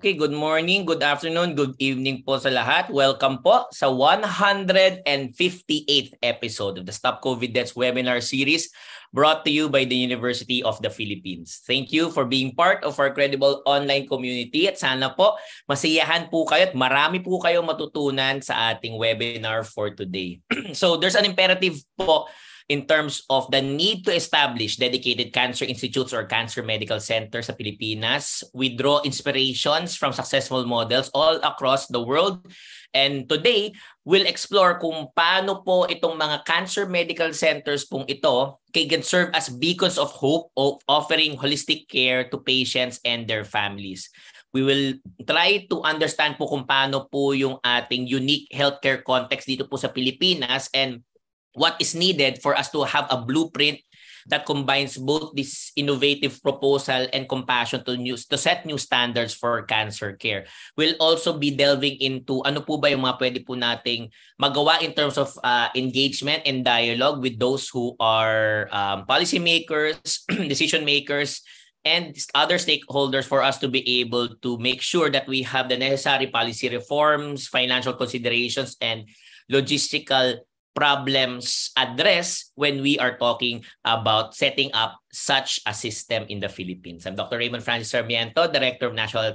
Okay, good morning, good afternoon, good evening po sa lahat. Welcome po sa 158th episode of the Stop COVID Deaths webinar series brought to you by the University of the Philippines. Thank you for being part of our credible online community at sana po masiyahan po kayo at marami po kayong matutunan sa ating webinar for today. so there's an imperative po in terms of the need to establish dedicated cancer institutes or cancer medical centers sa Pilipinas. We draw inspirations from successful models all across the world. And today, we'll explore kung paano po itong mga cancer medical centers pong ito can serve as beacons of hope of offering holistic care to patients and their families. We will try to understand po kung paano po yung ating unique healthcare context dito po sa Pilipinas and what is needed for us to have a blueprint that combines both this innovative proposal and compassion to news to set new standards for cancer care. We'll also be delving into ano po ba yung mga pwede po nating magawa in terms of uh, engagement and dialogue with those who are um, policymakers, decision makers, and other stakeholders for us to be able to make sure that we have the necessary policy reforms, financial considerations, and logistical problems addressed when we are talking about setting up such a system in the Philippines. I'm Dr. Raymond Francis Sarmiento, Director of National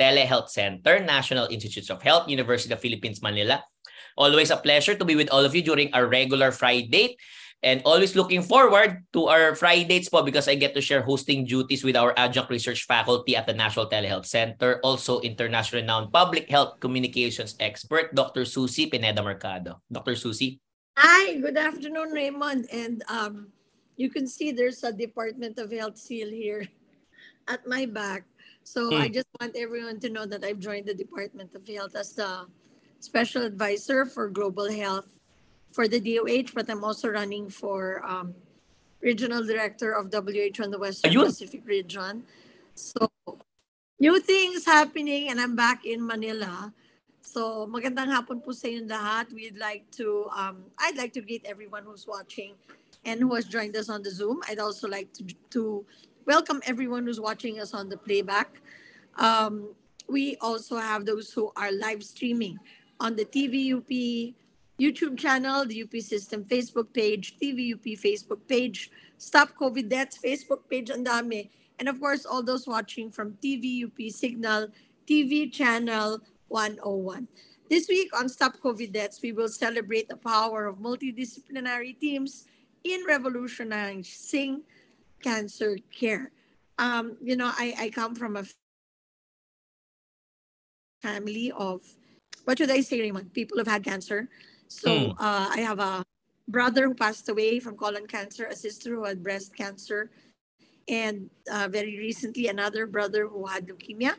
Telehealth Center, National Institutes of Health, University of the Philippines, Manila. Always a pleasure to be with all of you during our regular Friday date. and always looking forward to our Fridays po because I get to share hosting duties with our adjunct research faculty at the National Telehealth Center, also international renowned public health communications expert, Dr. Susie Pineda Mercado. Dr. Susie. Hi, good afternoon, Raymond. And um, you can see there's a Department of Health seal here at my back. So I hmm. just want everyone to know that I've joined the Department of Health as the special advisor for global health for the DOH, but I'm also running for um, regional director of WHO in the Western. Pacific region. So new things happening, and I'm back in Manila. So magandang hapon po sa inyo lahat. We'd like to, um, I'd like to greet everyone who's watching and who has joined us on the Zoom. I'd also like to, to welcome everyone who's watching us on the playback. Um, we also have those who are live streaming on the TVUP YouTube channel, the UP System Facebook page, TVUP Facebook page, Stop COVID Deaths Facebook page, and dami. And of course, all those watching from TVUP Signal TV channel, 101. This week on Stop COVID Deaths, we will celebrate the power of multidisciplinary teams in revolutionizing cancer care. Um, you know, I, I come from a family of, what should I say, Raymond? People who've had cancer. So mm. uh, I have a brother who passed away from colon cancer, a sister who had breast cancer, and uh, very recently another brother who had leukemia.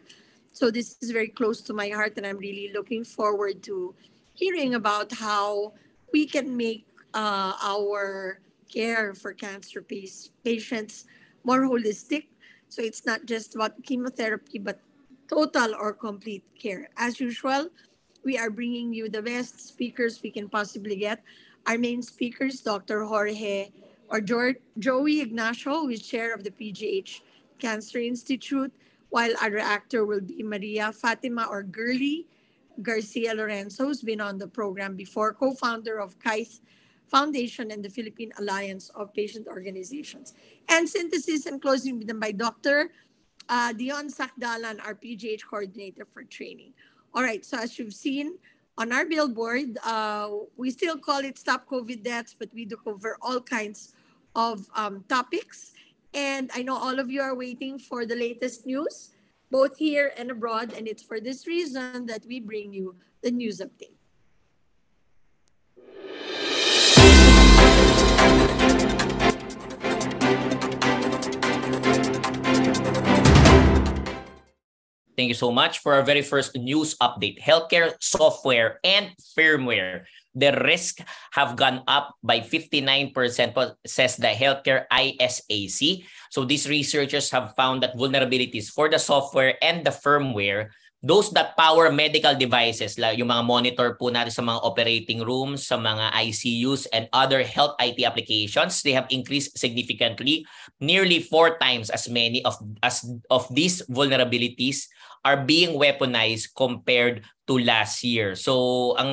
So this is very close to my heart, and I'm really looking forward to hearing about how we can make uh, our care for cancer patients more holistic. So it's not just about chemotherapy, but total or complete care. As usual, we are bringing you the best speakers we can possibly get. Our main speakers, Dr. Jorge or Joey Ignacio, who is chair of the PGH Cancer Institute, while our actor will be Maria Fatima or Girly Garcia Lorenzo, who's been on the program before, co-founder of Kythe Foundation and the Philippine Alliance of Patient Organizations. And synthesis and closing with them by Dr. Uh, Dion Sakdalan, our PGH coordinator for training. All right, so as you've seen on our billboard, uh, we still call it Stop COVID Deaths, but we do cover all kinds of um, topics. And I know all of you are waiting for the latest news, both here and abroad. And it's for this reason that we bring you the news update. Thank you so much for our very first news update. Healthcare software and firmware the risk have gone up by 59%, says the Healthcare ISAC. So these researchers have found that vulnerabilities for the software and the firmware those that power medical devices, like yung mga monitor po natin sa mga operating rooms, sa mga ICUs and other health IT applications, they have increased significantly. Nearly four times as many of as of these vulnerabilities are being weaponized compared to last year. So ang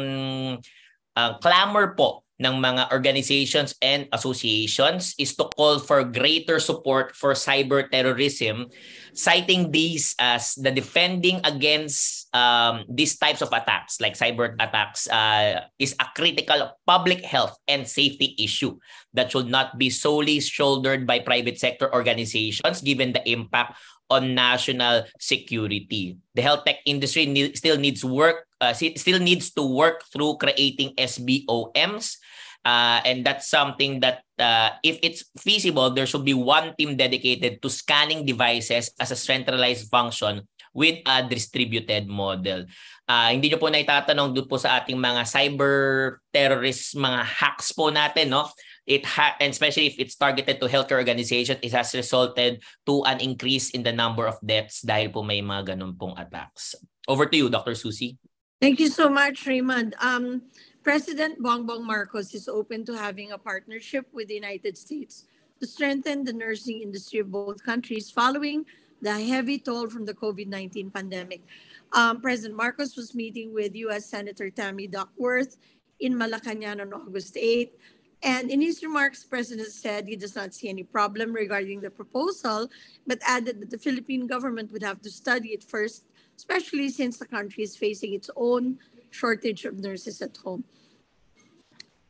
uh, clamor po ng mga organizations and associations is to call for greater support for cyber terrorism, citing these as the defending against um, these types of attacks, like cyber attacks, uh, is a critical public health and safety issue that should not be solely shouldered by private sector organizations given the impact on national security. The health tech industry need, still needs work uh, still needs to work through creating SBOMs uh, and that's something that uh, if it's feasible there should be one team dedicated to scanning devices as a centralized function with a distributed model. Uh, hindi nyo po na itatanong doon po sa ating mga cyber terrorist, mga hacks po natin, no? it ha- and especially if it's targeted to healthcare organization, it has resulted to an increase in the number of deaths dahil po may mga ganun pong attacks. Over to you, Dr. Susie. Thank you so much, Raymond. Um, President Bongbong Marcos is open to having a partnership with the United States to strengthen the nursing industry of both countries following the heavy toll from the COVID-19 pandemic. Um, President Marcos was meeting with U.S. Senator Tammy Duckworth in Malacañan on August 8 and in his remarks, the President said he does not see any problem regarding the proposal, but added that the Philippine government would have to study it first, especially since the country is facing its own shortage of nurses at home.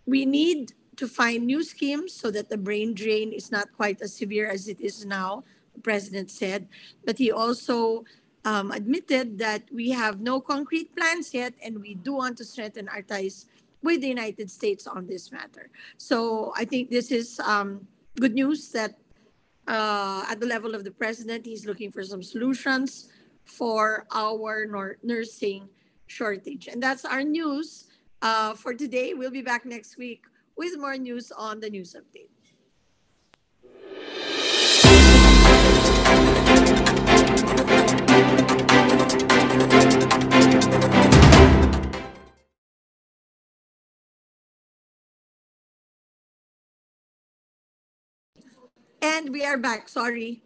We need to find new schemes so that the brain drain is not quite as severe as it is now, the President said. But he also um, admitted that we have no concrete plans yet, and we do want to strengthen our ties with the United States on this matter. So I think this is um, good news that uh, at the level of the president, he's looking for some solutions for our nursing shortage. And that's our news uh, for today. We'll be back next week with more news on the news update. And we are back. Sorry.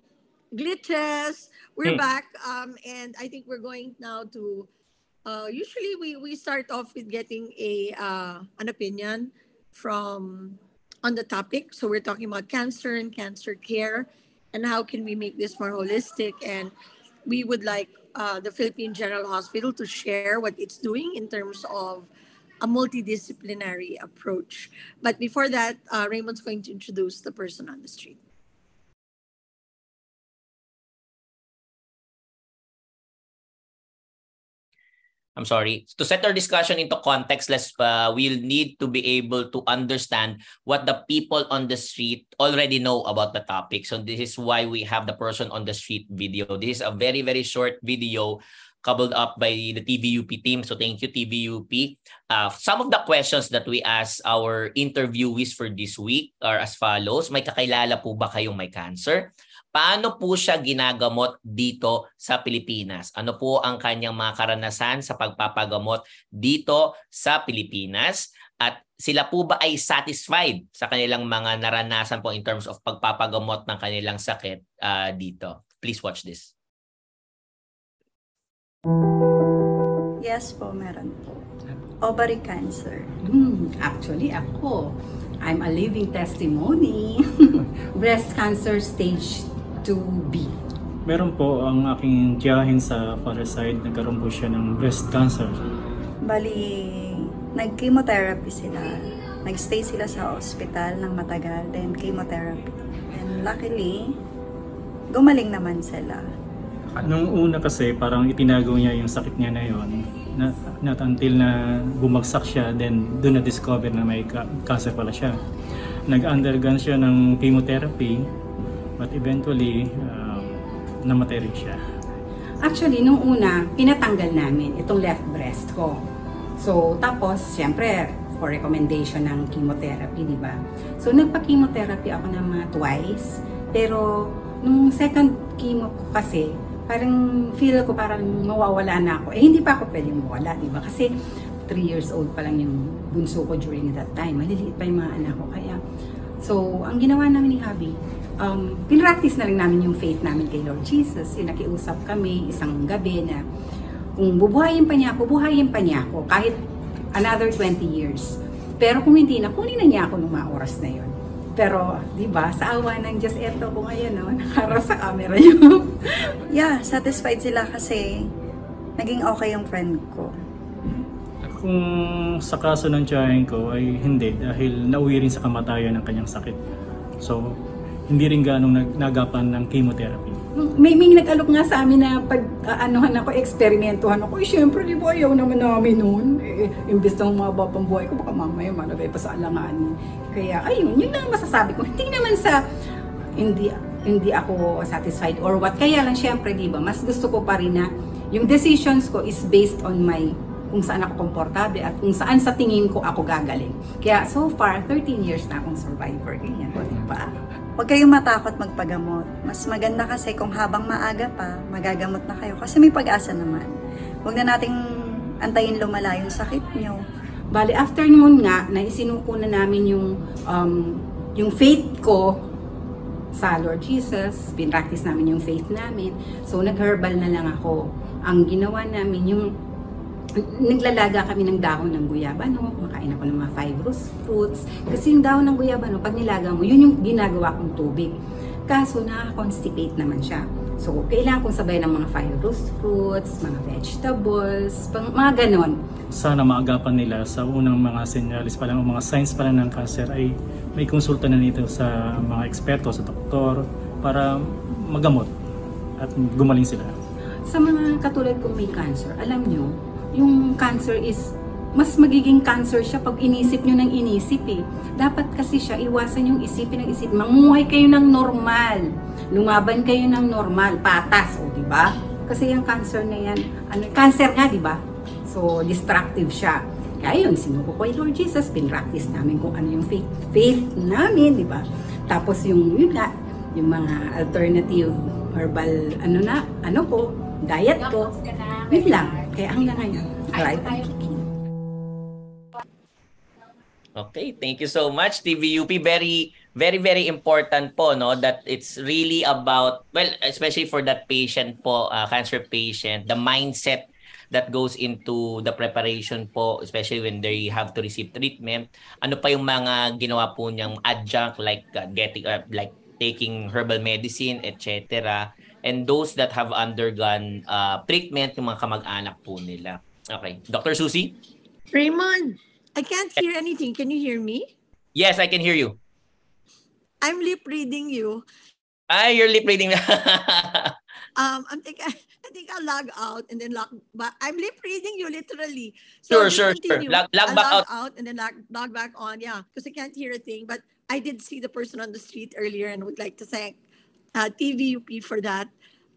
Glitches. We're hmm. back. Um, and I think we're going now to uh, usually we, we start off with getting a uh, an opinion from on the topic. So we're talking about cancer and cancer care and how can we make this more holistic. And we would like uh, the Philippine General Hospital to share what it's doing in terms of a multidisciplinary approach. But before that, uh, Raymond's going to introduce the person on the street. I'm sorry. To set our discussion into context, let's uh, we'll need to be able to understand what the people on the street already know about the topic. So this is why we have the person on the street video. This is a very very short video coupled up by the TVUP team. So thank you TVUP. Uh, some of the questions that we ask our interviewees for this week are as follows. May kakilala po ba kayong may cancer? Paano po siya ginagamot dito sa Pilipinas? Ano po ang kanyang mga karanasan sa pagpapagamot dito sa Pilipinas? At sila po ba ay satisfied sa kanilang mga naranasan po in terms of pagpapagamot ng kanilang sakit uh, dito? Please watch this. Yes po, meron po. Ovary cancer. Hmm, actually, ako, I'm a living testimony. Breast cancer stage 2B? Meron po ang aking tiyahin sa father side, nagkaroon po siya ng breast cancer. Bali, nag-chemotherapy sila. Nag-stay sila sa hospital ng matagal, then chemotherapy. And luckily, gumaling naman sila. Nung una kasi, parang itinago niya yung sakit niya na yon. Not, not until na bumagsak siya, then doon na-discover na may cancer pala siya. Nag-undergone siya ng chemotherapy, But eventually, um, namatay rin siya. Actually, nung una, pinatanggal namin itong left breast ko. So, tapos, siyempre, for recommendation ng chemotherapy, di ba? So, nagpa-chemotherapy ako ng mga twice. Pero, nung second chemo ko kasi, parang feel ko parang mawawala na ako. Eh, hindi pa ako pwedeng mawala, di ba? Kasi 3 years old pa lang yung bunso ko during that time. Maliliit pa yung mga anak ko. Kaya, so, ang ginawa namin ni Habi, um, pinractice na rin namin yung faith namin kay Lord Jesus. Yung nakiusap kami isang gabi na kung bubuhayin pa niya ako, buhayin pa niya ako kahit another 20 years. Pero kung hindi na, kunin na niya ako nung mga oras na yon. Pero, di ba, sa awa ng Diyos, eto ko ngayon, no, nakaharap sa camera niyo. Yeah, satisfied sila kasi naging okay yung friend ko. Kung sa kaso ng tiyahin ko ay hindi dahil nauwi rin sa kamatayan ng kanyang sakit. So, hindi rin ganong nag nagapan ng chemotherapy. may, may nag-alok nga sa amin na pag uh, anuhan ako, eksperimentuhan ako. Eh, syempre, di ba, ayaw naman namin noon. Eh, imbes na mga babang buhay ko, baka mamaya malagay pa sa alanganin. Kaya, ayun, yun lang masasabi ko. Hindi naman sa, hindi, hindi ako satisfied or what. Kaya lang, syempre, di ba, mas gusto ko pa rin na yung decisions ko is based on my kung saan ako komportable at kung saan sa tingin ko ako gagaling. Kaya so far, 13 years na akong survivor. Ganyan, di ba? Huwag kayong matakot magpagamot. Mas maganda kasi kung habang maaga pa, magagamot na kayo. Kasi may pag-asa naman. Huwag na nating antayin lumala yung sakit nyo. Bali, after noon nga, na isinuko na namin yung, um, yung faith ko sa Lord Jesus. Pinractice namin yung faith namin. So, nag-herbal na lang ako. Ang ginawa namin, yung naglalaga kami ng dahon ng guyabano, kumakain ako ng mga fibrous fruits. Kasi yung dahon ng guyabano, pag nilaga mo, yun yung ginagawa kong tubig. Kaso, nakaka-constipate naman siya. So, kailangan kong sabay ng mga fibrous fruits, mga vegetables, pang, mga ganon. Sana maagapan nila sa unang mga senyalis pa lang o mga signs pa lang ng cancer ay may konsulta na nito sa mga eksperto, sa doktor para magamot at gumaling sila. Sa mga katulad kong may cancer, alam nyo, yung cancer is mas magiging cancer siya pag inisip nyo ng inisip eh. Dapat kasi siya, iwasan yung isipin ng isip. Manguhay kayo ng normal. Lumaban kayo ng normal. Patas, o di ba? Kasi yung cancer na yan, ano, cancer nga, di ba? So, destructive siya. Kaya yun, sinuko ko kay Lord Jesus, pinractice namin kung ano yung faith, faith namin, di ba? Tapos yung, yun nga, yung mga alternative herbal, ano na, ano ko, diet ko, yun lang. Kaya hanggang ngayon, alive and. Okay, thank you so much TVUP. Very very very important po no that it's really about well especially for that patient po uh, cancer patient the mindset that goes into the preparation po especially when they have to receive treatment ano pa yung mga ginawa po niyang adjunct like uh, getting uh, like taking herbal medicine etc and those that have undergone uh, treatment yung mga kamag-anak po nila okay Dr. Susie Raymond, I can't hear anything. Can you hear me? Yes, I can hear you. I'm lip reading you. Ah, you're lip reading. Um, I'm think I think I'll log out and then log back. I'm lip reading you literally. Sure, sure, sure. continue. Log- log I'll back log out. and then log, log back on. Yeah, because I can't hear a thing. But I did see the person on the street earlier and would like to thank uh, TVUP for that.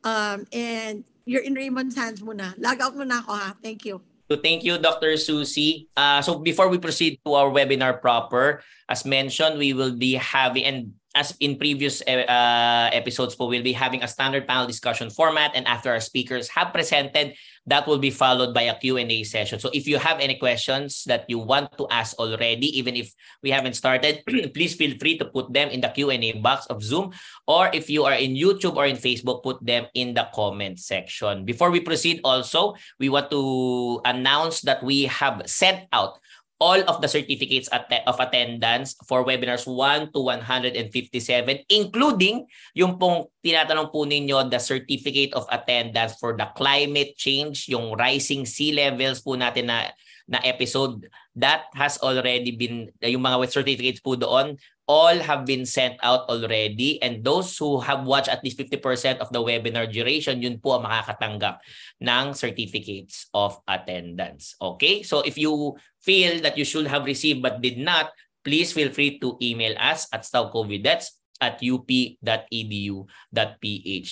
Um, and you're in Raymond's hands muna. Log out muna ako ha. Thank you. So thank you, Dr. Susie. Uh, so before we proceed to our webinar proper, as mentioned, we will be having, and as in previous uh, episodes we'll be having a standard panel discussion format. And after our speakers have presented, that will be followed by a Q&A session. So if you have any questions that you want to ask already, even if we haven't started, please feel free to put them in the Q&A box of Zoom. Or if you are in YouTube or in Facebook, put them in the comment section. Before we proceed also, we want to announce that we have sent out all of the certificates at- of attendance for webinars 1 to 157, including yung pong tinatanong po ninyo, the certificate of attendance for the climate change, yung rising sea levels po natin na na episode that has already been yung mga certificates po doon all have been sent out already. And those who have watched at least 50% of the webinar duration yun po ang makakatanggap ng certificates of attendance. Okay? So if you feel that you should have received but did not please feel free to email us at stavcovidets at up.edu.ph.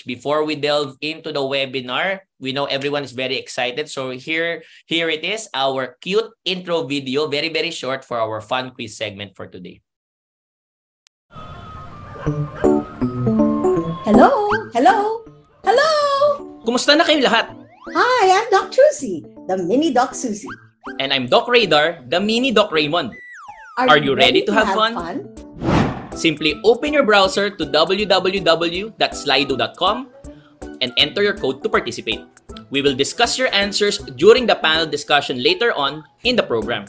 Before we delve into the webinar, we know everyone is very excited. So here, here it is, our cute intro video, very, very short for our fun quiz segment for today. Hello? Hello? Hello? Kumusta na kayo lahat? Hi, I'm Doc Susie, the mini Doc Susie. And I'm Doc Radar, the mini Doc Raymond. Are you ready to have fun? Simply open your browser to www.slido.com and enter your code to participate. We will discuss your answers during the panel discussion later on in the program.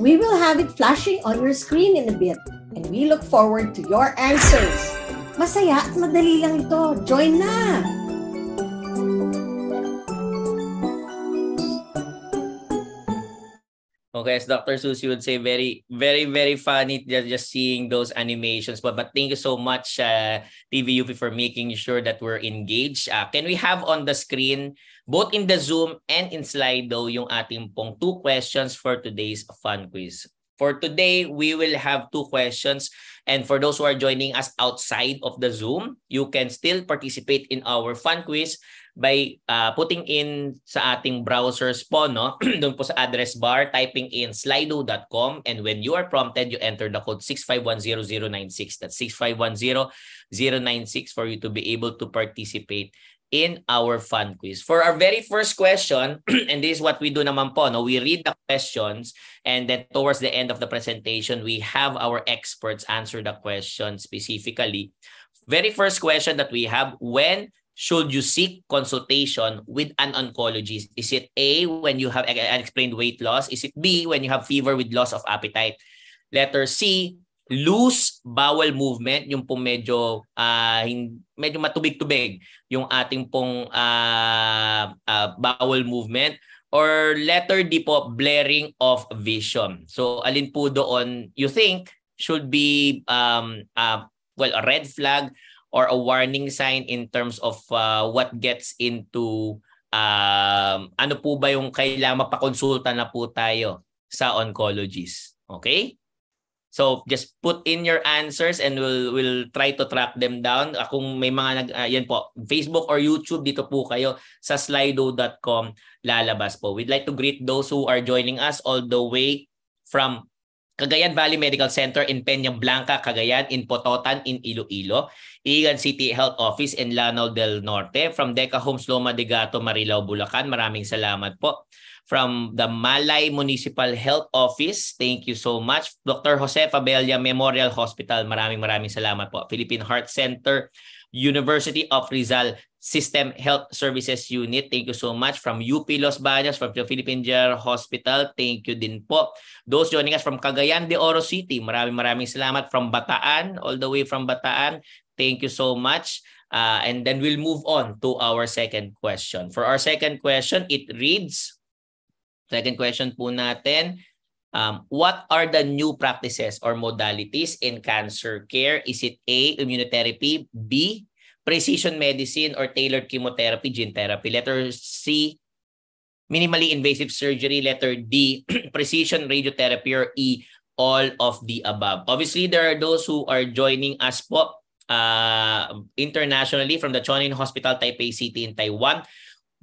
We will have it flashing on your screen in a bit, and we look forward to your answers. Masaya at madali lang ito. Join na! Okay, as Dr. Susie would say, very, very, very funny just, just seeing those animations. But but thank you so much, uh, TVUP, for making sure that we're engaged. Uh, can we have on the screen, both in the Zoom and in Slido, yung ating pong two questions for today's fun quiz? For today, we will have two questions. And for those who are joining us outside of the Zoom, you can still participate in our fun quiz by uh, putting in sa ating browsers po, no? doon po sa address bar, typing in slido.com and when you are prompted, you enter the code 6510096. That's 6510096 for you to be able to participate in our fun quiz. For our very first question, and this is what we do naman po, no? we read the questions and then towards the end of the presentation, we have our experts answer the question specifically. Very first question that we have, when should you seek consultation with an oncologist? Is it A, when you have unexplained weight loss? Is it B, when you have fever with loss of appetite? Letter C, loose bowel movement, yung pong medyo, uh, medyo matubig-tubig yung ating pong uh, uh, bowel movement. Or letter D po, blaring of vision. So alin po doon you think should be um, uh, well a red flag or a warning sign in terms of uh, what gets into um, ano po ba yung kailangan mapakonsulta na po tayo sa oncologist. Okay? So just put in your answers and we'll we'll try to track them down. Uh, kung may mga nag uh, yan po, Facebook or YouTube dito po kayo sa slido.com lalabas po. We'd like to greet those who are joining us all the way from Cagayan Valley Medical Center in Peña Blanca, Cagayan, in Pototan, in Iloilo, Igan City Health Office in Lanao del Norte, from Deca Homes Loma de Gato, Marilao, Bulacan. Maraming salamat po. From the Malay Municipal Health Office, thank you so much. Dr. Jose Fabella Memorial Hospital, maraming maraming salamat po. Philippine Heart Center, University of Rizal System Health Services Unit. Thank you so much. From UP Los Baños, from the Philippine General Hospital, thank you din po. Those joining us from Cagayan de Oro City, maraming maraming salamat. From Bataan, all the way from Bataan, thank you so much. Uh, and then we'll move on to our second question. For our second question, it reads, second question po natin, Um, what are the new practices or modalities in cancer care? Is it A, immunotherapy, B, precision medicine or tailored chemotherapy, gene therapy? Letter C, minimally invasive surgery. Letter D, precision radiotherapy or E, all of the above. Obviously, there are those who are joining us po uh, internationally from the Chonin Hospital Taipei City in Taiwan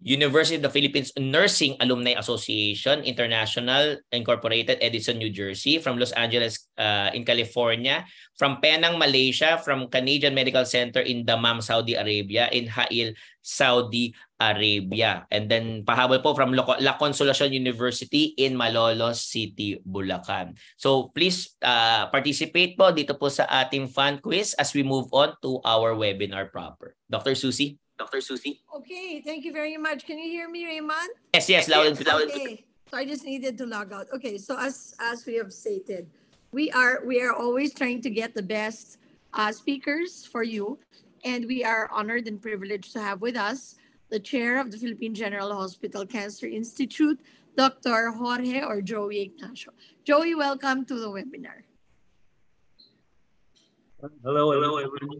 University of the Philippines Nursing Alumni Association International Incorporated, Edison, New Jersey, from Los Angeles uh, in California, from Penang, Malaysia, from Canadian Medical Center in Dammam, Saudi Arabia, in Hail, Saudi Arabia. And then pahabol po from La Consolacion University in Malolos City, Bulacan. So please uh, participate po dito po sa ating fun quiz as we move on to our webinar proper. Dr. Susie? Dr. Susie? Okay, thank you very much. Can you hear me, Raymond? Yes, yes, loud and loud. Okay. So I just needed to log out. Okay, so as as we have stated, we are we are always trying to get the best uh, speakers for you, and we are honored and privileged to have with us the chair of the Philippine General Hospital Cancer Institute, Dr. Jorge or Joey Ignacio. Joey, welcome to the webinar. Hello, hello, everyone.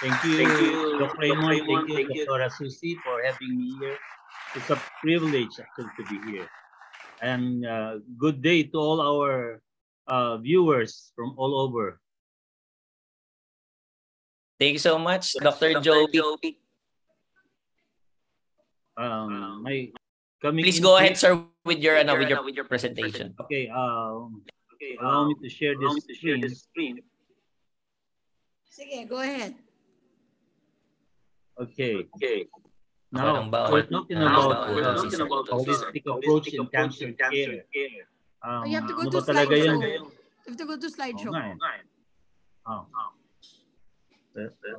Thank you, thank you Dr. Raymond. Thank you, thank you. Dr. Susie, for having me here. It's a privilege actually to be here. And uh, good day to all our uh, viewers from all over. Thank you so much, Dr. Joey. Um, my Please go ahead, sir, with your, uh, with your, with your presentation. Okay. Um, okay. Allow me to share this screen. Sige, go ahead. Okay. Okay. Now, we're talking about, we're talking about holistic approach in cancer care. Um, Oh, you have to go ano to slideshow. You have to go to slideshow. Oo nga eh. Oh.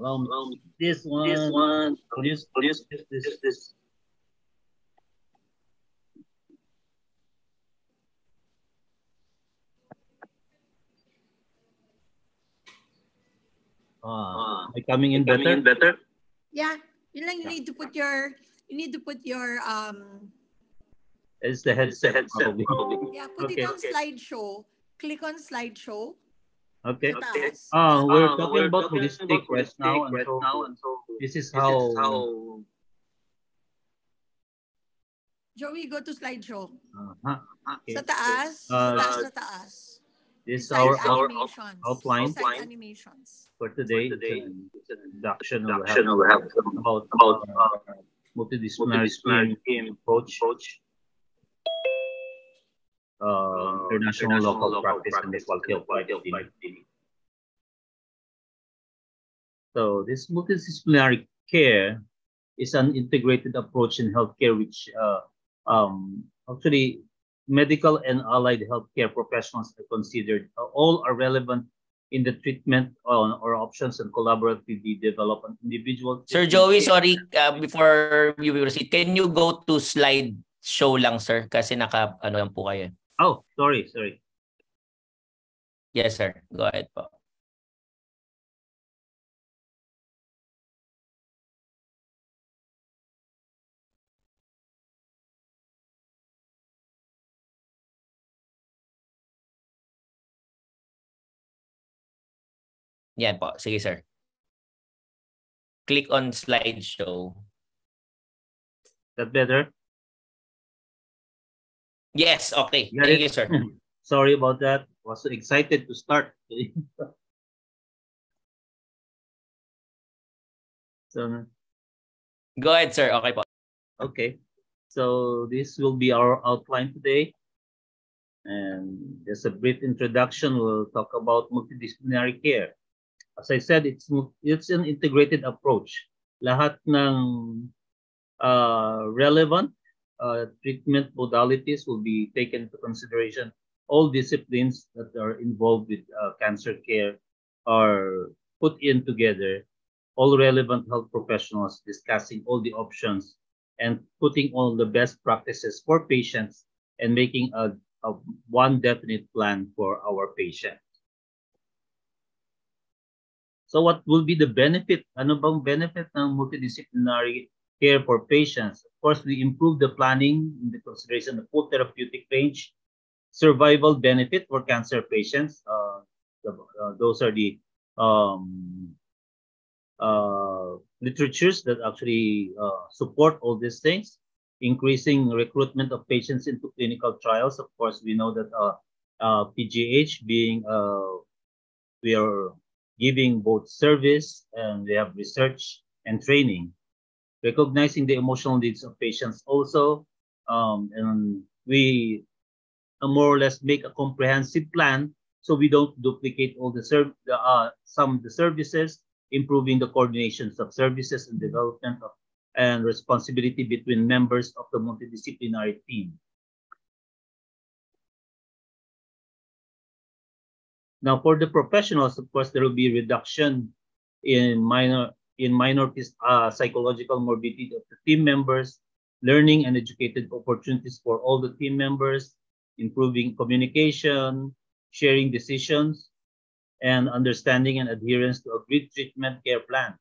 Um, this one, this one, produce, produce, this, this, this. Ah, am I coming in better? better? Yeah, yun lang you need to put your you need to put your um It's the headset, probably. yeah, put Okay. it on slideshow. Click on slideshow. Okay. Sa taas. Ah, we're Ah, talking we're about talking holistic about right now, and right so now, and so this is this how, is how Joey, go to slideshow. uh-huh. Okay. Sa taas, sa Uh, taas na taas. This is our, our animations. outline. Beside animations. for today. today. It's an introduction of Introduction will have about about uh, multidisciplinary multidisciplinary team team approach, approach, uh, international local practice, and the quality of team. So this multidisciplinary care is an integrated approach in healthcare, which uh, um, actually medical and allied healthcare professionals are considered. Uh, all are relevant in the treatment on, or options and collaboratively develop an individual. Sir Joey, sorry, uh, before you proceed, can you go to slide show lang, sir? Kasi naka, ano lang po kayo. Oh, sorry, sorry. Yes, sir. Go ahead po. Yan po. Sige, sir. Click on slideshow. Is that better? Yes, okay. Got Thank it? you, sir. Sorry about that. Was so excited to start. so, Go ahead, sir. Okay po. okay. So this will be our outline today. And just a brief introduction. We'll talk about multidisciplinary care. As I said, it's it's an integrated approach. Lahat ng uh, relevant uh, treatment modalities will be taken into consideration. All disciplines that are involved with uh, cancer care are put in together. All relevant health professionals discussing all the options and putting all the best practices for patients and making a, a one definite plan for our patient. So what will be the benefit? Ano bang benefit ng multidisciplinary care for patients? Of course, we improve the planning in the consideration of full therapeutic range, survival benefit for cancer patients. Uh, uh, those are the um, uh, literatures that actually uh, support all these things. Increasing recruitment of patients into clinical trials. Of course, we know that uh, uh, PGH being we are giving both service and we have research and training. Recognizing the emotional needs of patients also, um, and we uh, more or less make a comprehensive plan so we don't duplicate all the serv the, uh, some of the services, improving the coordinations of services and development of and responsibility between members of the multidisciplinary team. Now, for the professionals, of course, there will be reduction in minor in minor uh, psychological morbidity of the team members, learning and educated opportunities for all the team members, improving communication, sharing decisions, and understanding and adherence to agreed treatment care plan.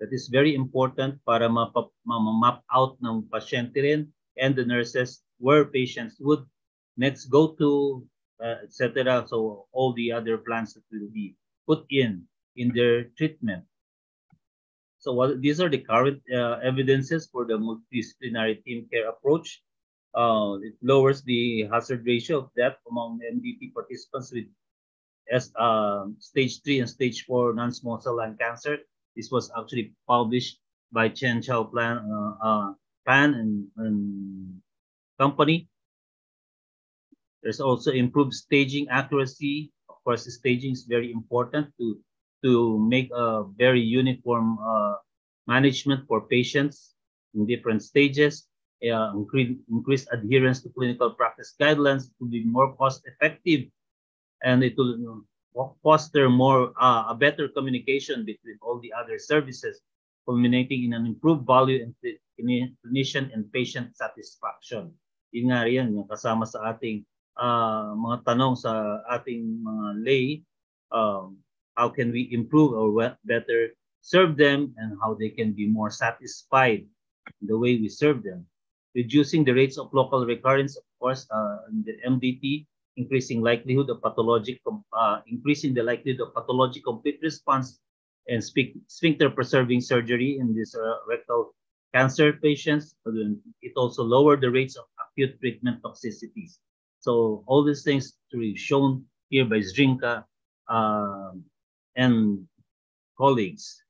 That is very important para mapa- ma-map out ng pasyente rin and the nurses where patients would next go to, uh, etc. So all the other plans that will be put in in their treatment. So what these are the current uh, evidences for the multidisciplinary team care approach. Uh, it lowers the hazard ratio of death among MDT participants with S, uh, stage three and stage four non-small cell lung cancer. This was actually published by Chen Chao Plan, uh, uh, Pan and, and company. There's also improved staging accuracy. Of course, staging is very important to to make a very uniform uh, management for patients. in different stages, uh, increase, increased adherence to clinical practice guidelines to be more cost effective and it will foster more uh, a better communication between all the other services culminating in an improved value in, in clinician and patient satisfaction. Yun nga yan, yung kasama sa ating uh, mga tanong sa ating mga lay, um, how can we improve or better serve them and how they can be more satisfied in the way we serve them. Reducing the rates of local recurrence, of course, uh, in the MDT, increasing likelihood of pathologic, uh, increasing the likelihood of pathologic complete response and sphincter preserving surgery in these uh, rectal cancer patients. It also lowered the rates of acute treatment toxicities. So all these things to be shown here by Zrinka uh, and colleagues.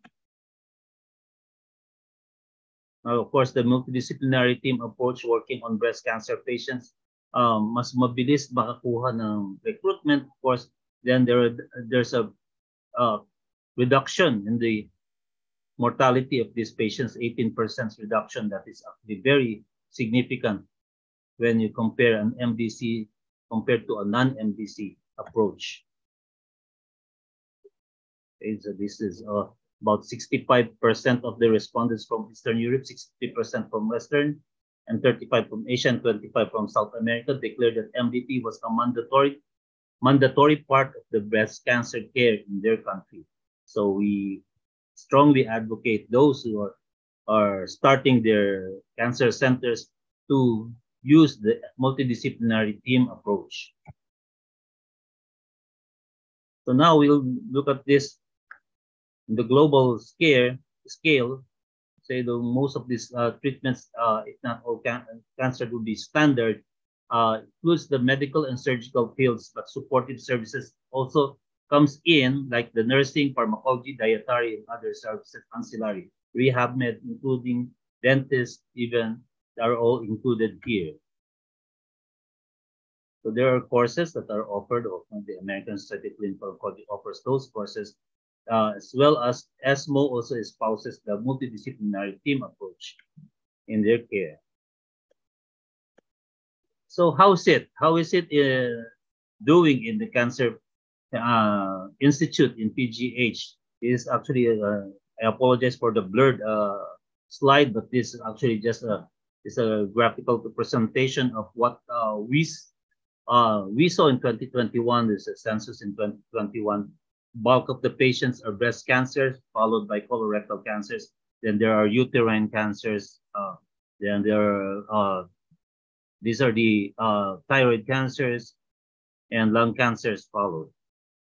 Now, of course, the multidisciplinary team approach working on breast cancer patients, um, mas mabilis makakuha ng recruitment. Of course, then there there's a uh, reduction in the mortality of these patients, 18% reduction. That is actually very significant when you compare an MDC compared to a non-MDC approach. Okay, so this is uh, about 65% of the respondents from Eastern Europe, 60% from Western, and 35 from Asia and 25 from South America declared that MDT was a mandatory mandatory part of the breast cancer care in their country. So we strongly advocate those who are, are starting their cancer centers to use the multidisciplinary team approach. So now we'll look at this the global scale, scale say the most of these uh, treatments, uh, if not all can cancer, would be standard, uh, includes the medical and surgical fields, but supportive services also comes in, like the nursing, pharmacology, dietary, and other services, ancillary, rehab med, including dentists, even are all included here. So there are courses that are offered, the American of Clinical Oncology offers those courses uh, as well as ESMO also espouses the multidisciplinary team approach in their care. So how is it? How is it uh, doing in the Cancer uh, Institute in PGH? Is actually, uh, I apologize for the blurred uh, slide, but this is actually just a, is a graphical presentation of what uh, we, we saw in 2021. There's a census in 2021 bulk of the patients are breast cancers, followed by colorectal cancers. Then there are uterine cancers. Uh, then there are, uh, these are the uh, thyroid cancers and lung cancers followed.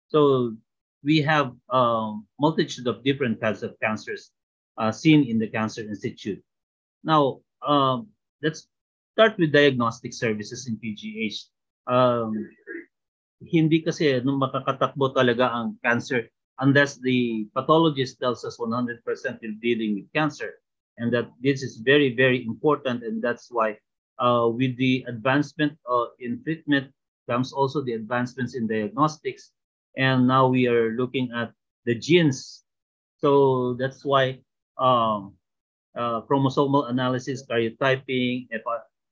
So we have a um, multitude of different types of cancers uh, seen in the Cancer Institute. Now, um, let's start with diagnostic services in PGH. Um, hindi kasi nung makakatakbo talaga ang cancer unless the pathologist tells us 100% in dealing with cancer. And that this is very, very important. And that's why uh, with the advancement uh, in treatment comes also the advancements in diagnostics. And now we are looking at the genes. So that's why um, uh, chromosomal analysis, karyotyping,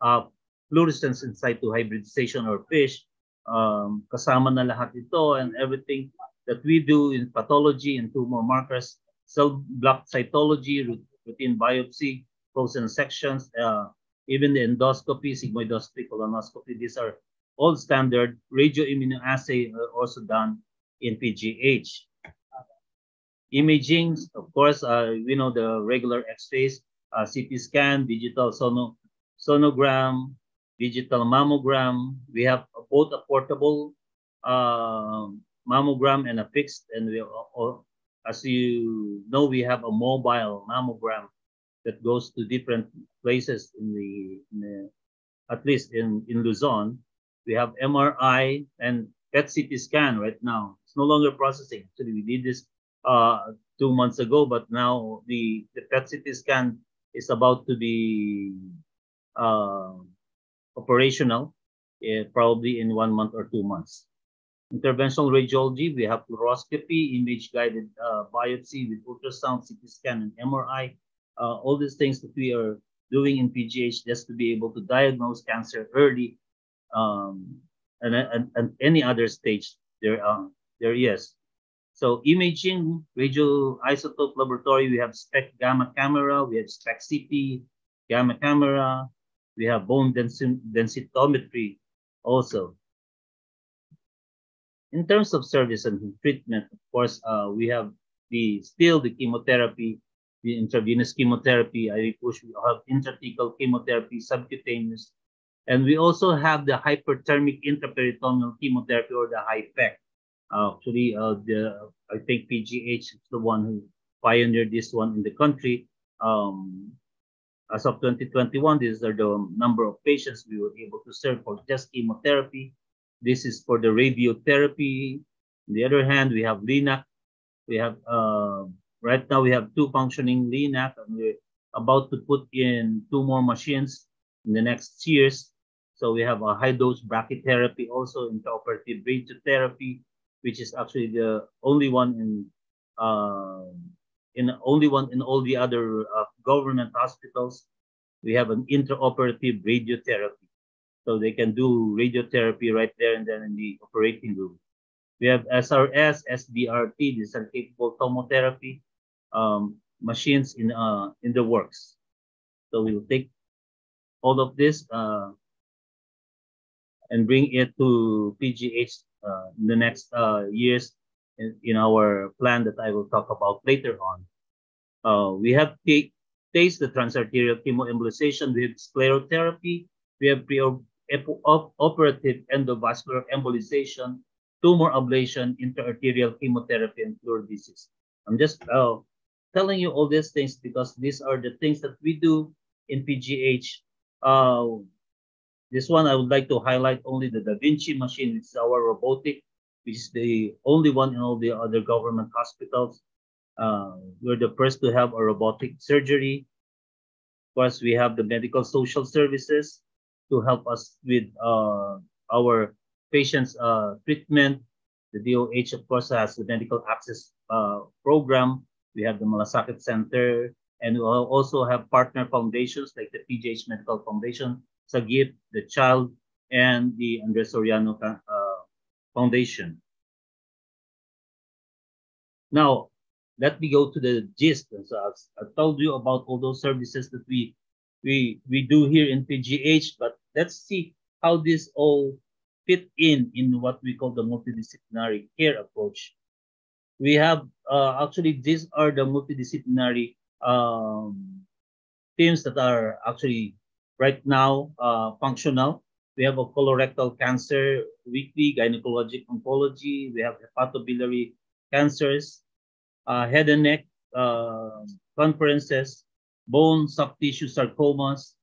uh, fluorescence in situ hybridization or FISH um, kasama na lahat ito and everything that we do in pathology and tumor markers, cell block cytology, routine biopsy, frozen sections, uh, even the endoscopy, sigmoidoscopy, colonoscopy, these are all standard. Radioimmunoassay are also done in PGH. Imaging, of course, uh, we know the regular X-rays, uh, CT scan, digital sono sonogram, digital mammogram. We have both a portable uh, mammogram and a fixed. And we, as you know, we have a mobile mammogram that goes to different places in the, in the at least in, in Luzon. We have MRI and PET CT scan right now. It's no longer processing. Actually, we did this uh, two months ago, but now the, the PET CT scan is about to be uh, operational uh, probably in one month or two months. Interventional radiology, we have fluoroscopy, image-guided uh, biopsy with ultrasound, CT scan, and MRI. Uh, all these things that we are doing in PGH just to be able to diagnose cancer early um, and, and, and any other stage there, uh, there is. So imaging, radioisotope laboratory, we have SPECT gamma camera, we have SPECT CT gamma camera, we have bone densitometry also. In terms of service and treatment, of course, uh, we have the still the chemotherapy, the intravenous chemotherapy, I push, we have intrathecal chemotherapy, subcutaneous, and we also have the hyperthermic intraperitoneal chemotherapy or the HIPEC. Actually, uh, the I think PGH is the one who pioneered this one in the country. Um, as of 2021, these are the number of patients we were able to serve for just chemotherapy. This is for the radiotherapy. On the other hand, we have LINAC. We have, uh, right now we have two functioning LINAC and we're about to put in two more machines in the next years. So we have a high dose brachytherapy, also intraoperative radiotherapy, which is actually the only one in uh, in only one in all the other uh, government hospitals. We have an intraoperative radiotherapy, so they can do radiotherapy right there and then in the operating room. We have SRS, SBRT, these are capable tomotherapy um, machines in uh, in the works. So we will take all of this uh, and bring it to PGH in the next uh, years in, in, our plan that I will talk about later on. Uh, we have take, taste the transarterial chemoembolization, we have sclerotherapy, we have pre-operative endovascular embolization, tumor ablation, intraarterial chemotherapy, and pleurodesis. I'm just uh, telling you all these things because these are the things that we do in PGH. Uh, this one, I would like to highlight only the Da Vinci machine. It's our robotic, which is the only one in all the other government hospitals. Uh, we're the first to have a robotic surgery. Of course, we have the medical social services to help us with uh, our patients' uh, treatment. The DOH, of course, has the medical access uh, program. We have the Malasakit Center, and we also have partner foundations like the PGH Medical Foundation Sagip, the Child, and the Andres Soriano uh, Foundation. Now, let me go to the gist. So I've, I've, told you about all those services that we we we do here in PGH, but let's see how this all fit in in what we call the multidisciplinary care approach. We have uh, actually these are the multidisciplinary um, teams that are actually right now uh, functional. We have a colorectal cancer weekly, gynecologic oncology. We have hepatobiliary cancers, uh, head and neck uh, conferences, bone soft tissue sarcomas,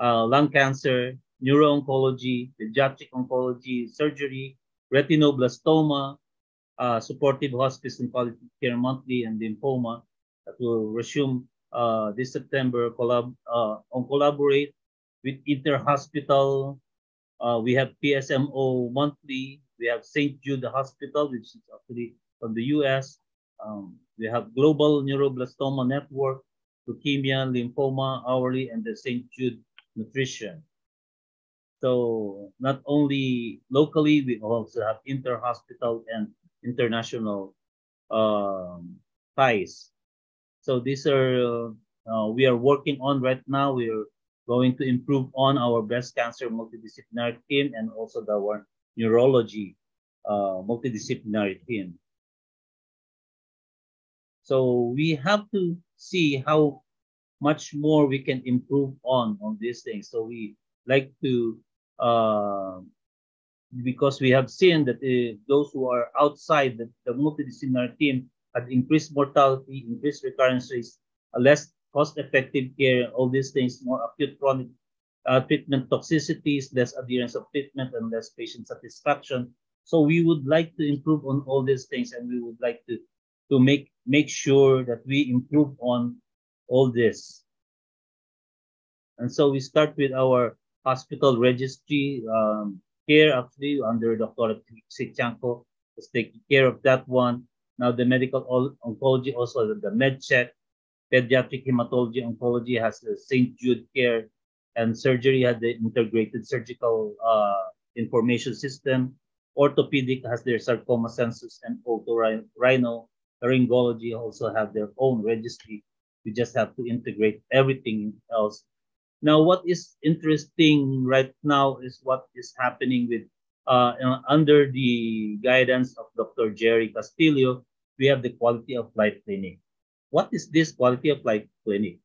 uh, lung cancer, neuro-oncology, pediatric oncology, surgery, retinoblastoma, uh, supportive hospice and quality care monthly, and lymphoma that will resume uh, this September collab, uh, on collaborate with Interhospital. Uh, we have PSMO monthly. We have St. Jude Hospital, which is actually from the US. Um, we have Global Neuroblastoma Network, Leukemia, Lymphoma, Hourly, and the St. Jude Nutrition. So not only locally, we also have inter-hospital and international um, ties. So these are, uh, we are working on right now. We are going to improve on our breast cancer multidisciplinary team and also the our neurology uh, multidisciplinary team. So we have to see how much more we can improve on on these things. So we like to, uh, because we have seen that uh, those who are outside the, the multidisciplinary team had increased mortality, increased recurrence rates, less cost-effective care, all these things, more acute chronic uh, treatment toxicities, less adherence of treatment, and less patient satisfaction. So we would like to improve on all these things, and we would like to to make make sure that we improve on all this. And so we start with our hospital registry um, care, actually under Dr. Sichanko is taking care of that one. Now the medical oncology also the med check pediatric hematology oncology has the St. Jude Care, and surgery had the integrated surgical uh, information system. Orthopedic has their sarcoma census, and otorhino laryngology also have their own registry. We just have to integrate everything else. Now, what is interesting right now is what is happening with uh, under the guidance of Dr. Jerry Castillo, we have the quality of life clinic. What is this quality of life clinic?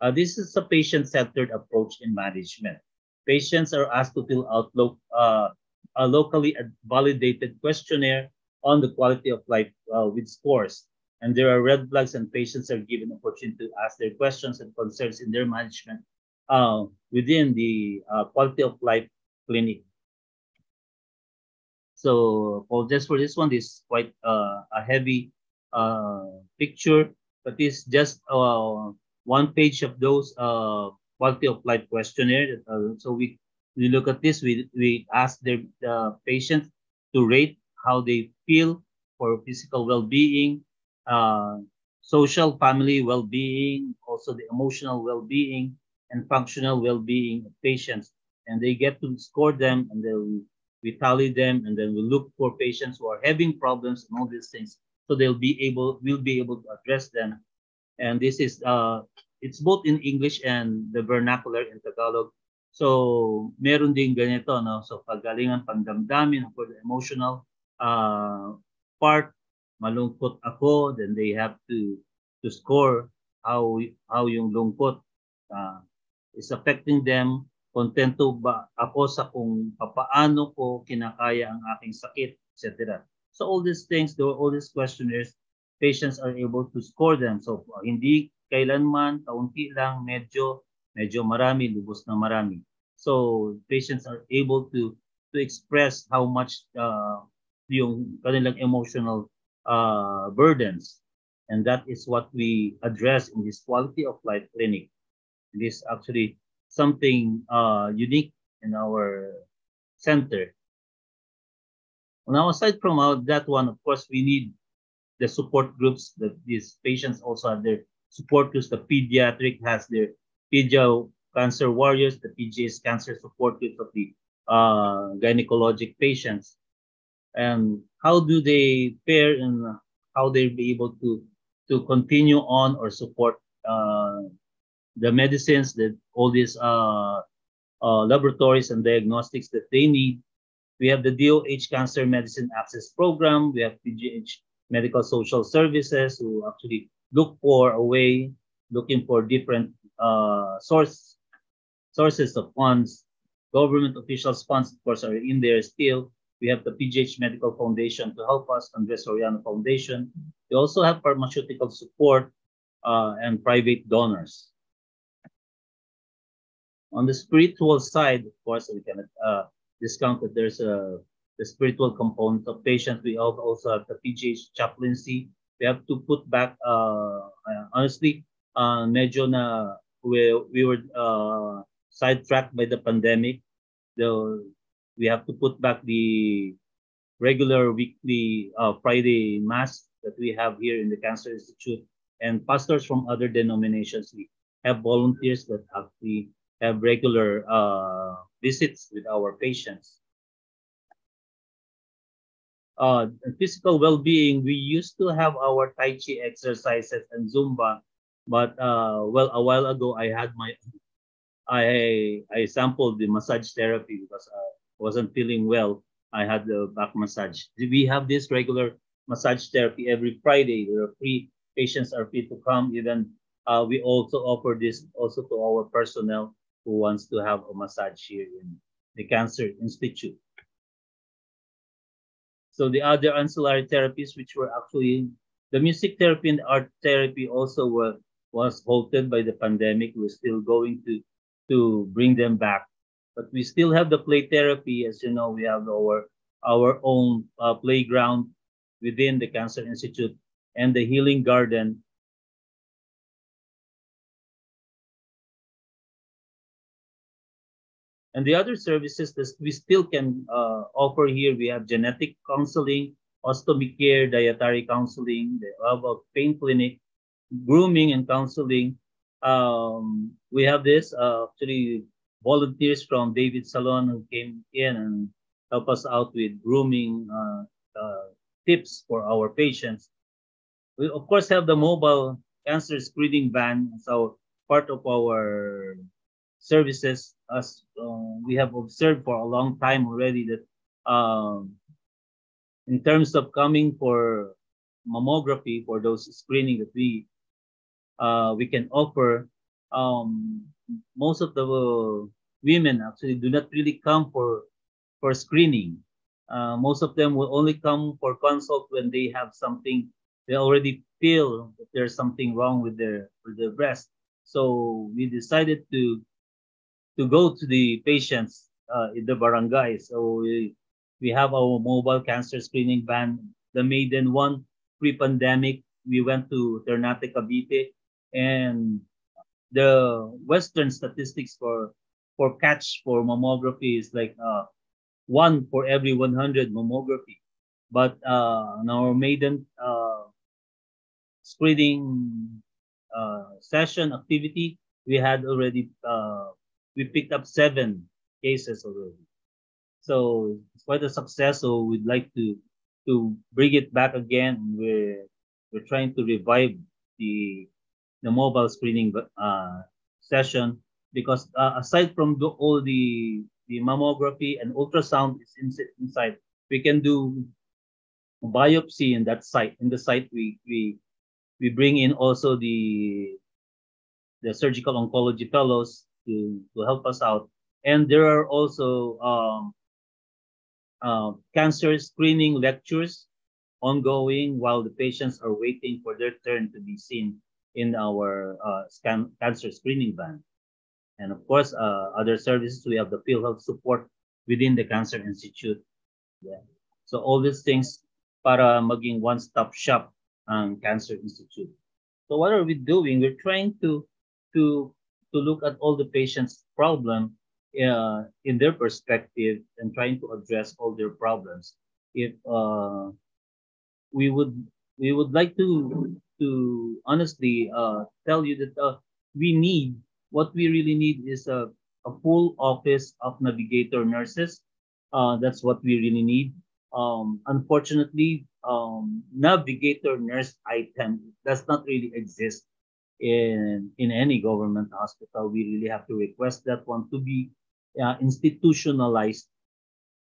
Uh, this is a patient-centered approach in management. Patients are asked to fill out lo uh, a locally validated questionnaire on the quality of life uh, with scores. And there are red flags and patients are given opportunity to ask their questions and concerns in their management uh, within the uh, quality of life clinic. So just for this one, this is quite uh, a heavy picture, but it's just uh, one page of those uh, quality of life questionnaire. Uh, so we, we look at this, we, we ask the uh, patients to rate how they feel for physical well-being, uh, social family well-being, also the emotional well-being and functional well-being of patients. And they get to score them and then we tally them and then we look for patients who are having problems and all these things. So they'll be able, we'll be able to address them and this is uh, it's both in English and the vernacular in Tagalog. So meron din ganito no. So pagalingan pangdamdamin for the emotional uh, part, malungkot ako, then they have to to score how how yung lungkot uh, is affecting them. Kontento ba ako sa kung papaano ko kinakaya ang aking sakit, etc. So all these things, all these questionnaires patients are able to score them. So uh, hindi kailanman, kaunti lang, medyo, medyo marami, lubos na marami. So patients are able to to express how much uh, yung kanilang emotional uh, burdens. And that is what we address in this quality of life clinic. It is actually something uh, unique in our center. Now, aside from that one, of course, we need the support groups that these patients also have their support groups. The pediatric has their pedio cancer warriors, the PGS cancer support groups of the uh, gynecologic patients. And how do they fare and how they be able to to continue on or support uh, the medicines that all these uh, uh, laboratories and diagnostics that they need. We have the DOH Cancer Medicine Access Program. We have PGH medical social services who actually look for a way, looking for different uh, source sources of funds. Government officials' funds, of course, are in there still. We have the PGH Medical Foundation to help us, Andres Soriano Foundation. We also have pharmaceutical support uh, and private donors. On the spiritual side, of course, we cannot uh, discount that there's a the spiritual component of patients. We also have the PGH chaplaincy. We have to put back, uh, uh, honestly, uh, medyo na we, we were uh, sidetracked by the pandemic. The, we have to put back the regular weekly uh, Friday mass that we have here in the Cancer Institute. And pastors from other denominations, we have volunteers that actually have regular uh, visits with our patients uh, physical well-being, we used to have our Tai Chi exercises and Zumba, but uh, well, a while ago I had my, I I sampled the massage therapy because I wasn't feeling well. I had the back massage. We have this regular massage therapy every Friday. There are free patients are free to come. Even uh, we also offer this also to our personnel who wants to have a massage here in the Cancer Institute. So the other ancillary therapies, which were actually the music therapy and art therapy, also were was halted by the pandemic. We're still going to to bring them back, but we still have the play therapy. As you know, we have our our own uh, playground within the Cancer Institute and the Healing Garden And the other services that we still can uh, offer here, we have genetic counseling, ostomy care, dietary counseling, the have a pain clinic, grooming and counseling, um, we have this uh, actually volunteers from David Salon who came in and help us out with grooming uh, uh, tips for our patients. We of course have the mobile cancer screening van. So part of our services, as uh, we have observed for a long time already that um, in terms of coming for mammography for those screening that we uh, we can offer, um, most of the women actually do not really come for for screening. Uh, most of them will only come for consult when they have something they already feel that there's something wrong with their with their breast. So we decided to to go to the patients uh, in the barangay. So we we have our mobile cancer screening van, the maiden one pre-pandemic. We went to Ternate Cavite and the Western statistics for for catch for mammography is like uh, one for every 100 mammography. But uh, in our maiden uh, screening uh, session activity, we had already uh, we picked up seven cases already. So it's quite a success. So we'd like to to bring it back again. We're we're trying to revive the the mobile screening uh, session because uh, aside from the, all the the mammography and ultrasound is in, inside, we can do biopsy in that site. In the site, we we we bring in also the the surgical oncology fellows to to help us out, and there are also um, uh, cancer screening lectures ongoing while the patients are waiting for their turn to be seen in our uh, scan cancer screening van. And of course, uh, other services, we have the PhilHealth support within the Cancer Institute. Yeah. So all these things para maging one-stop shop ang Cancer Institute. So what are we doing? We're trying to to to look at all the patients' problem uh, in their perspective and trying to address all their problems. If uh, we would we would like to to honestly uh, tell you that uh, we need what we really need is a, a full office of navigator nurses. Uh, that's what we really need. Um, unfortunately, um, navigator nurse item does not really exist in in any government hospital. We really have to request that one to be uh, institutionalized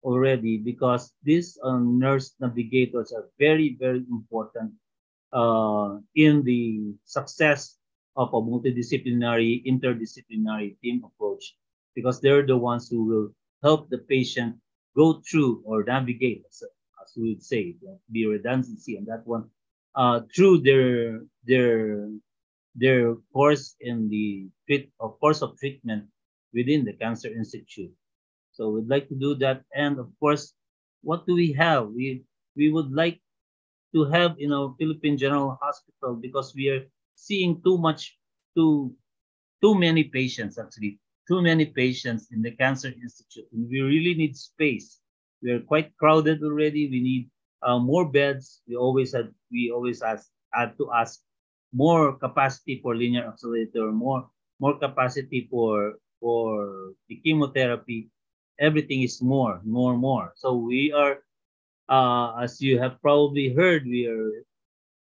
already because these uh, nurse navigators are very very important uh, in the success of a multidisciplinary, interdisciplinary team approach because they're the ones who will help the patient go through or navigate, as, as we would say, be redundancy and that one, uh, through their their their course in the treat, of course of treatment within the Cancer Institute. So we'd like to do that, and of course, what do we have? We we would like to have in our Philippine General Hospital because we are seeing too much, too, too many patients actually, too many patients in the Cancer Institute. And we really need space. We are quite crowded already. We need uh, more beds. We always had, we always ask, had to ask more capacity for linear accelerator, more, more capacity for, for the chemotherapy. Everything is more, more, more. So we are uh, as you have probably heard, we are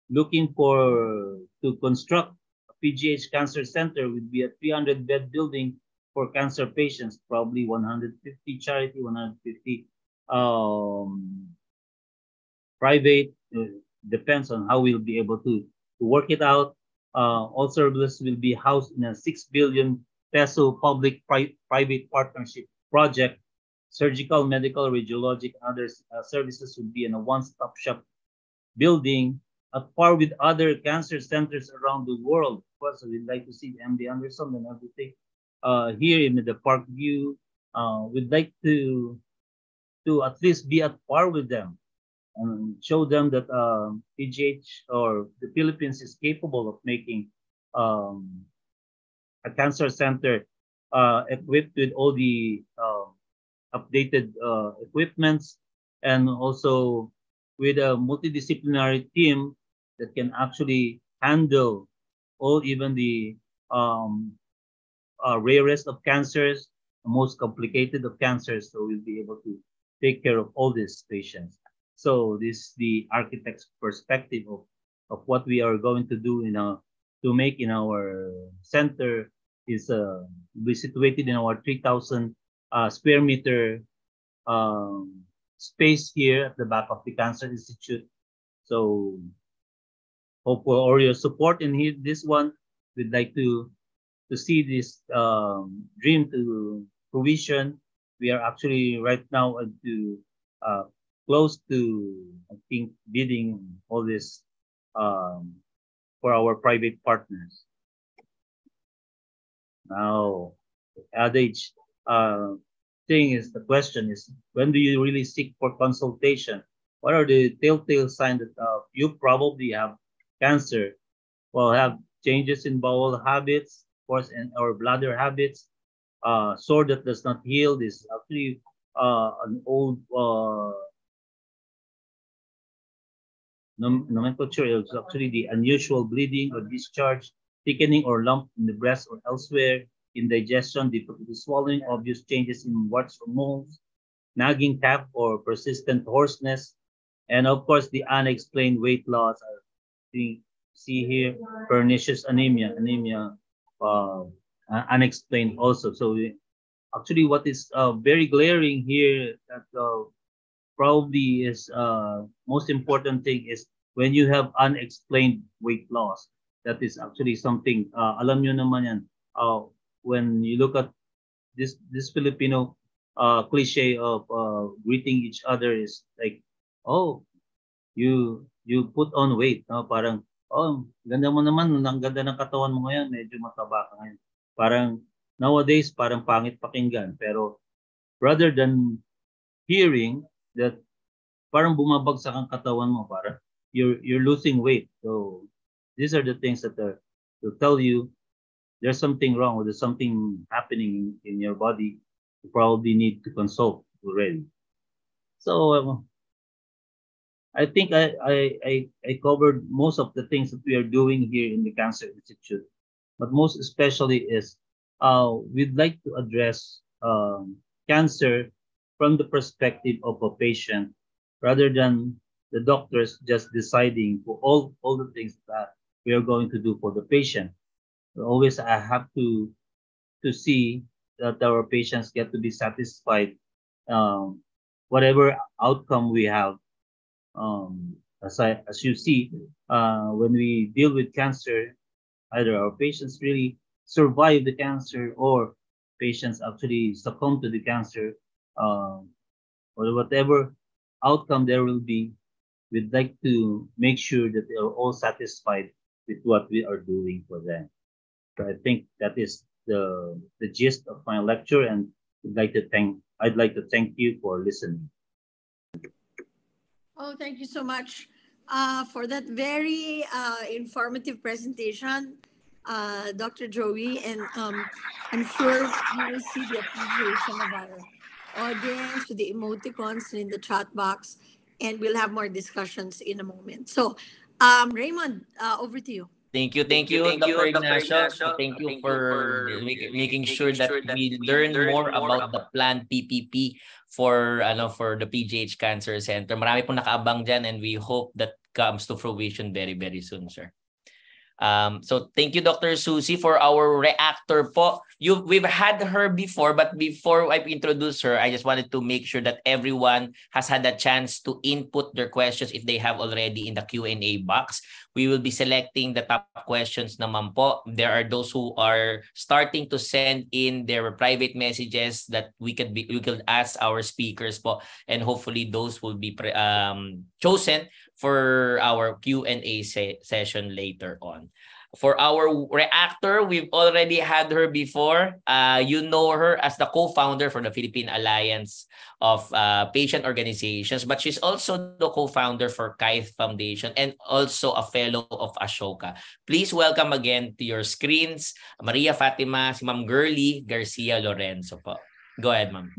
looking for to construct a PGH Cancer Center would be a 300 bed building for cancer patients, probably 150 charity, 150 um, private. Uh, depends on how we'll be able to, to work it out. Uh, all services will be housed in a 6 billion peso public pri private partnership project surgical, medical, radiologic, and other uh, services will be in a one-stop shop building at par with other cancer centers around the world. Of course, we'd like to see MD Anderson and everything uh, here in the Park View. Uh, we'd like to to at least be at par with them and show them that uh, PGH or the Philippines is capable of making um, a cancer center uh, equipped with all the uh, updated uh, equipments, and also with a multidisciplinary team that can actually handle all even the um, uh, rarest of cancers, the most complicated of cancers. So we'll be able to take care of all these patients. So this is the architect's perspective of, of what we are going to do in our, to make in our center is uh, be situated in our 3,000 uh, square meter um, space here at the back of the Cancer Institute. So hope for all your support in here, this one. We'd like to to see this um, dream to fruition. We are actually right now to uh, close to I think bidding all this um, for our private partners. Now, adage uh, thing is the question is when do you really seek for consultation? What are the telltale signs that uh, you probably have cancer? Well, have changes in bowel habits, of course, and our bladder habits. Uh, sore that does not heal. This is actually uh, an old uh, nomenclature. is actually the unusual bleeding or discharge, thickening or lump in the breast or elsewhere, indigestion, difficulty swallowing, obvious changes in warts or moles, nagging cough or persistent hoarseness, and of course the unexplained weight loss. I see here pernicious anemia, anemia uh, unexplained also. So actually what is uh, very glaring here that uh, probably is uh, most important thing is when you have unexplained weight loss. That is actually something, uh, alam nyo naman yan, uh, when you look at this this Filipino uh, cliche of uh, greeting each other is like, oh, you you put on weight. No? Parang, oh, ganda mo naman, ang ganda ng katawan mo ngayon, medyo mataba ka ngayon. Parang nowadays, parang pangit pakinggan. Pero rather than hearing that parang bumabagsak ang katawan mo, para you're you're losing weight. So these are the things that are to tell you there's something wrong or there's something happening in, your body. You probably need to consult already. So um, I think I, I, I, I covered most of the things that we are doing here in the Cancer Institute, but most especially is uh, we'd like to address um, cancer from the perspective of a patient rather than the doctors just deciding for all, all the things that we are going to do for the patient. Always I have to to see that our patients get to be satisfied um, whatever outcome we have. Um, as I as you see, uh, when we deal with cancer, either our patients really survive the cancer or patients actually succumb to the cancer um, or whatever outcome there will be, we'd like to make sure that they are all satisfied with what we are doing for them. So I think that is the the gist of my lecture, and I'd like to thank I'd like to thank you for listening. Oh, thank you so much uh, for that very uh, informative presentation, uh, Dr. Joey, and um, I'm sure you will see the appreciation of our audience with the emoticons in the chat box and we'll have more discussions in a moment. So, um, Raymond, uh, over to you. Thank you, thank you, thank you Dr. Ignacio. Thank, thank you for, for make, making sure that we learn more about the planned PPP for ano for the PGH Cancer Center. Marami pong nakaabang diyan and we hope that comes to fruition very very soon, sir. Um, so thank you, Dr. Susie, for our reactor po. You, we've had her before, but before I introduce her, I just wanted to make sure that everyone has had a chance to input their questions if they have already in the Q&A box. We will be selecting the top questions naman po. There are those who are starting to send in their private messages that we could be we could ask our speakers po and hopefully those will be um, chosen for our Q&A se- session later on. For our reactor, we've already had her before. Uh, you know her as the co-founder for the Philippine Alliance of uh, Patient Organizations, but she's also the co-founder for Kaith Foundation and also a fellow of Ashoka. Please welcome again to your screens, Maria Fatima, si Ma'am Girly Garcia Lorenzo po. Go ahead, Ma'am.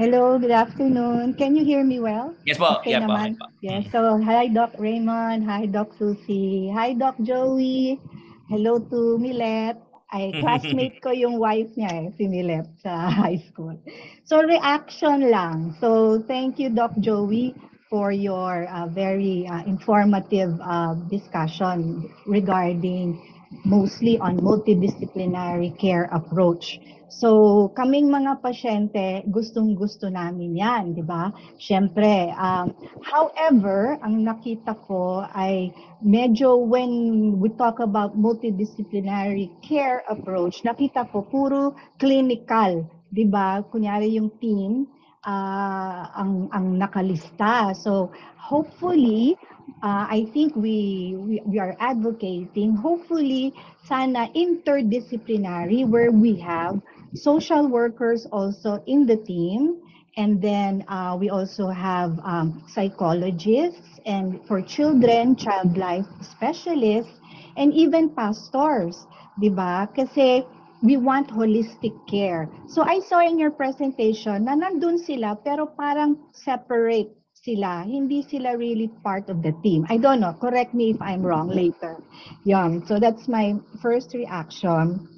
Hello, good afternoon. Can you hear me well? Yes po. Okay yeah, naman. Po. Yes, so hi Doc Raymond, hi Doc Susie, hi Doc Joey. Hello to Milet. Ay, classmate ko yung wife niya eh, si Milet sa high school. So, reaction lang. So, thank you, Doc Joey, for your uh, very uh, informative uh, discussion regarding mostly on multidisciplinary care approach. So, kaming mga pasyente, gustong-gusto namin yan, di ba? Siyempre, um, however, ang nakita ko ay medyo when we talk about multidisciplinary care approach, nakita ko puro clinical, di ba? Kunyari yung team, uh, ang, ang nakalista. So, hopefully, uh, I think we, we, we are advocating, hopefully, sana interdisciplinary where we have social workers also in the team. And then uh, we also have um, psychologists and for children, child life specialists, and even pastors, di ba? Kasi we want holistic care. So I saw in your presentation na nandun sila pero parang separate sila. Hindi sila really part of the team. I don't know. Correct me if I'm wrong later. Yun. So that's my first reaction.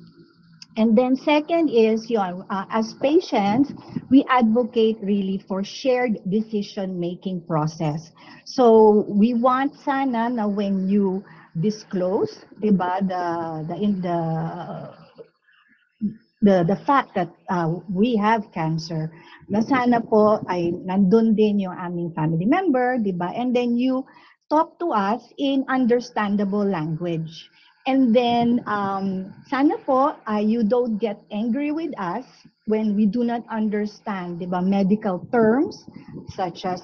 And then second is, yun, uh, as patients, we advocate really for shared decision-making process. So we want sana na when you disclose, diba, the, the, in the the the fact that uh, we have cancer na sana po ay nandun din yung aming family member, di ba? And then you talk to us in understandable language. And then um, sana po uh, you don't get angry with us when we do not understand, di ba, medical terms such as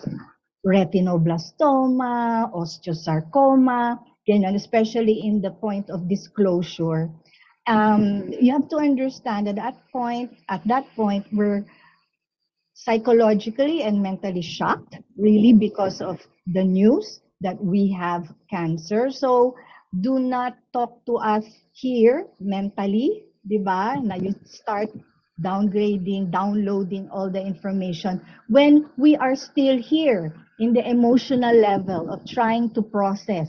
retinoblastoma, osteosarcoma, ganyan, especially in the point of disclosure um, you have to understand at that point, at that point, we're psychologically and mentally shocked, really, because of the news that we have cancer. So do not talk to us here mentally, di ba? Na you start downgrading, downloading all the information when we are still here in the emotional level of trying to process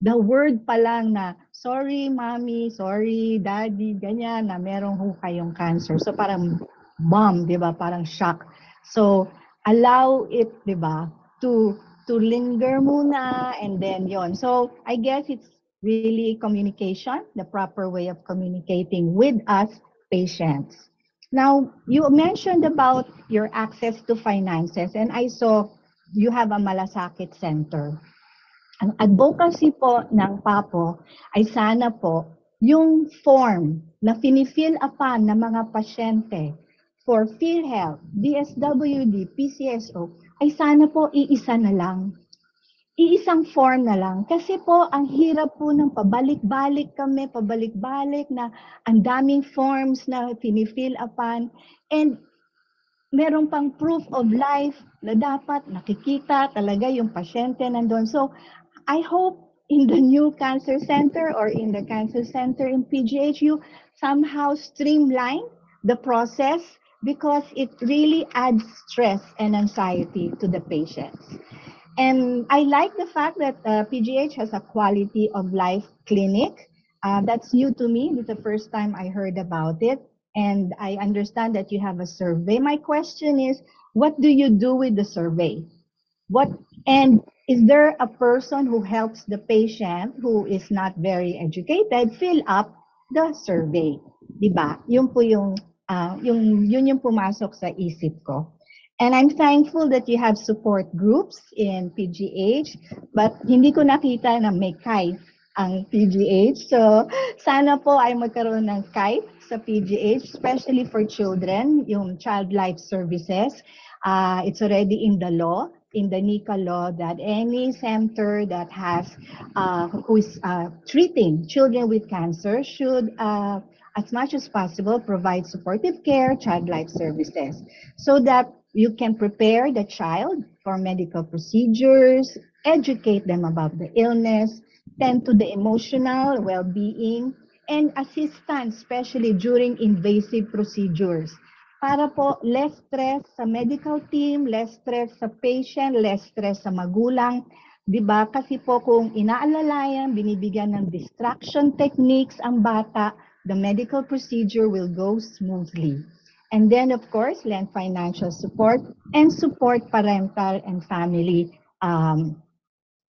the word pa lang na, sorry mommy, sorry daddy, ganyan, na meron ho kayong cancer. So parang bomb, di ba? Parang shock. So allow it, di ba, to to linger muna and then yon. So I guess it's really communication, the proper way of communicating with us patients. Now, you mentioned about your access to finances and I saw you have a malasakit center. Ang advocacy po ng PAPO ay sana po yung form na finifill upan ng mga pasyente for PhilHealth, DSWD, PCSO, ay sana po iisa na lang. Iisang form na lang. Kasi po, ang hirap po ng pabalik-balik kami, pabalik-balik na ang daming forms na finifill upan. And meron pang proof of life na dapat nakikita talaga yung pasyente nandun. So, I hope in the new cancer center or in the cancer center in PGH, you somehow streamline the process because it really adds stress and anxiety to the patients. And I like the fact that uh, PGH has a quality of life clinic. Uh, that's new to me. It's the first time I heard about it. And I understand that you have a survey. My question is, what do you do with the survey? What and is there a person who helps the patient who is not very educated fill up the survey? 'Di ba? Yun po yung uh, yung yun yung pumasok sa isip ko. And I'm thankful that you have support groups in PGH, but hindi ko nakita na may KAIF ang PGH. So, sana po ay magkaroon ng KAIF sa PGH, especially for children, yung Child Life Services. Uh, it's already in the law in the NICA law that any center that has uh, who is uh, treating children with cancer should, uh, as much as possible, provide supportive care, child life services, so that you can prepare the child for medical procedures, educate them about the illness, tend to the emotional well-being, and assistance, especially during invasive procedures para po less stress sa medical team, less stress sa patient, less stress sa magulang, 'di ba? Kasi po kung inaalalayan, binibigyan ng distraction techniques ang bata, the medical procedure will go smoothly. And then, of course, lend financial support and support parental and family um,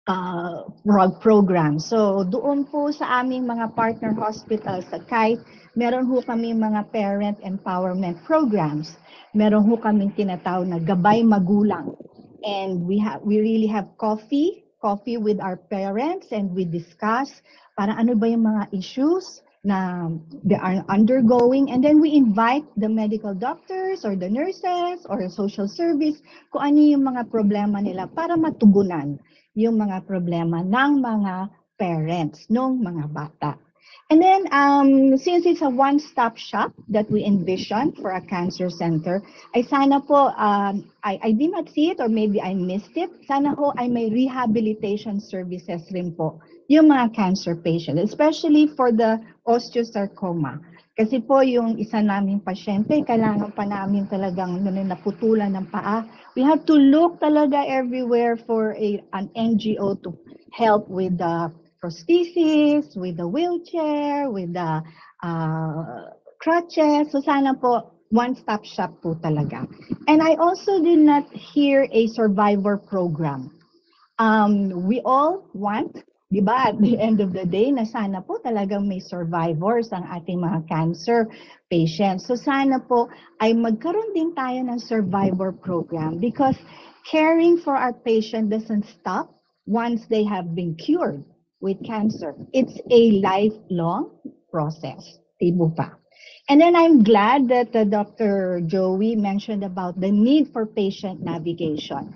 uh, program. So, doon po sa aming mga partner hospitals sa KAI, meron ho kami mga parent empowerment programs. Meron ho kami tinatawag na gabay magulang. And we have we really have coffee, coffee with our parents and we discuss para ano ba yung mga issues na they are undergoing and then we invite the medical doctors or the nurses or social service kung ano yung mga problema nila para matugunan yung mga problema ng mga parents ng mga bata. And then, um, since it's a one-stop shop that we envision for a cancer center, ay sana po, um, I, I did not see it or maybe I missed it. Sana ho ay may rehabilitation services rin po yung mga cancer patient, especially for the osteosarcoma. Kasi po yung isa naming pasyente, kailangan pa namin talagang naputulan ng paa. We have to look talaga everywhere for a, an NGO to help with the prosthesis, with the wheelchair, with the uh, crutches. So sana po, one-stop shop po talaga. And I also did not hear a survivor program. Um, we all want, di ba, at the end of the day, na sana po talagang may survivors ang ating mga cancer patients. So sana po ay magkaroon din tayo ng survivor program because caring for our patient doesn't stop once they have been cured with cancer. It's a lifelong process. Tibo pa. And then I'm glad that uh, Dr. Joey mentioned about the need for patient navigation.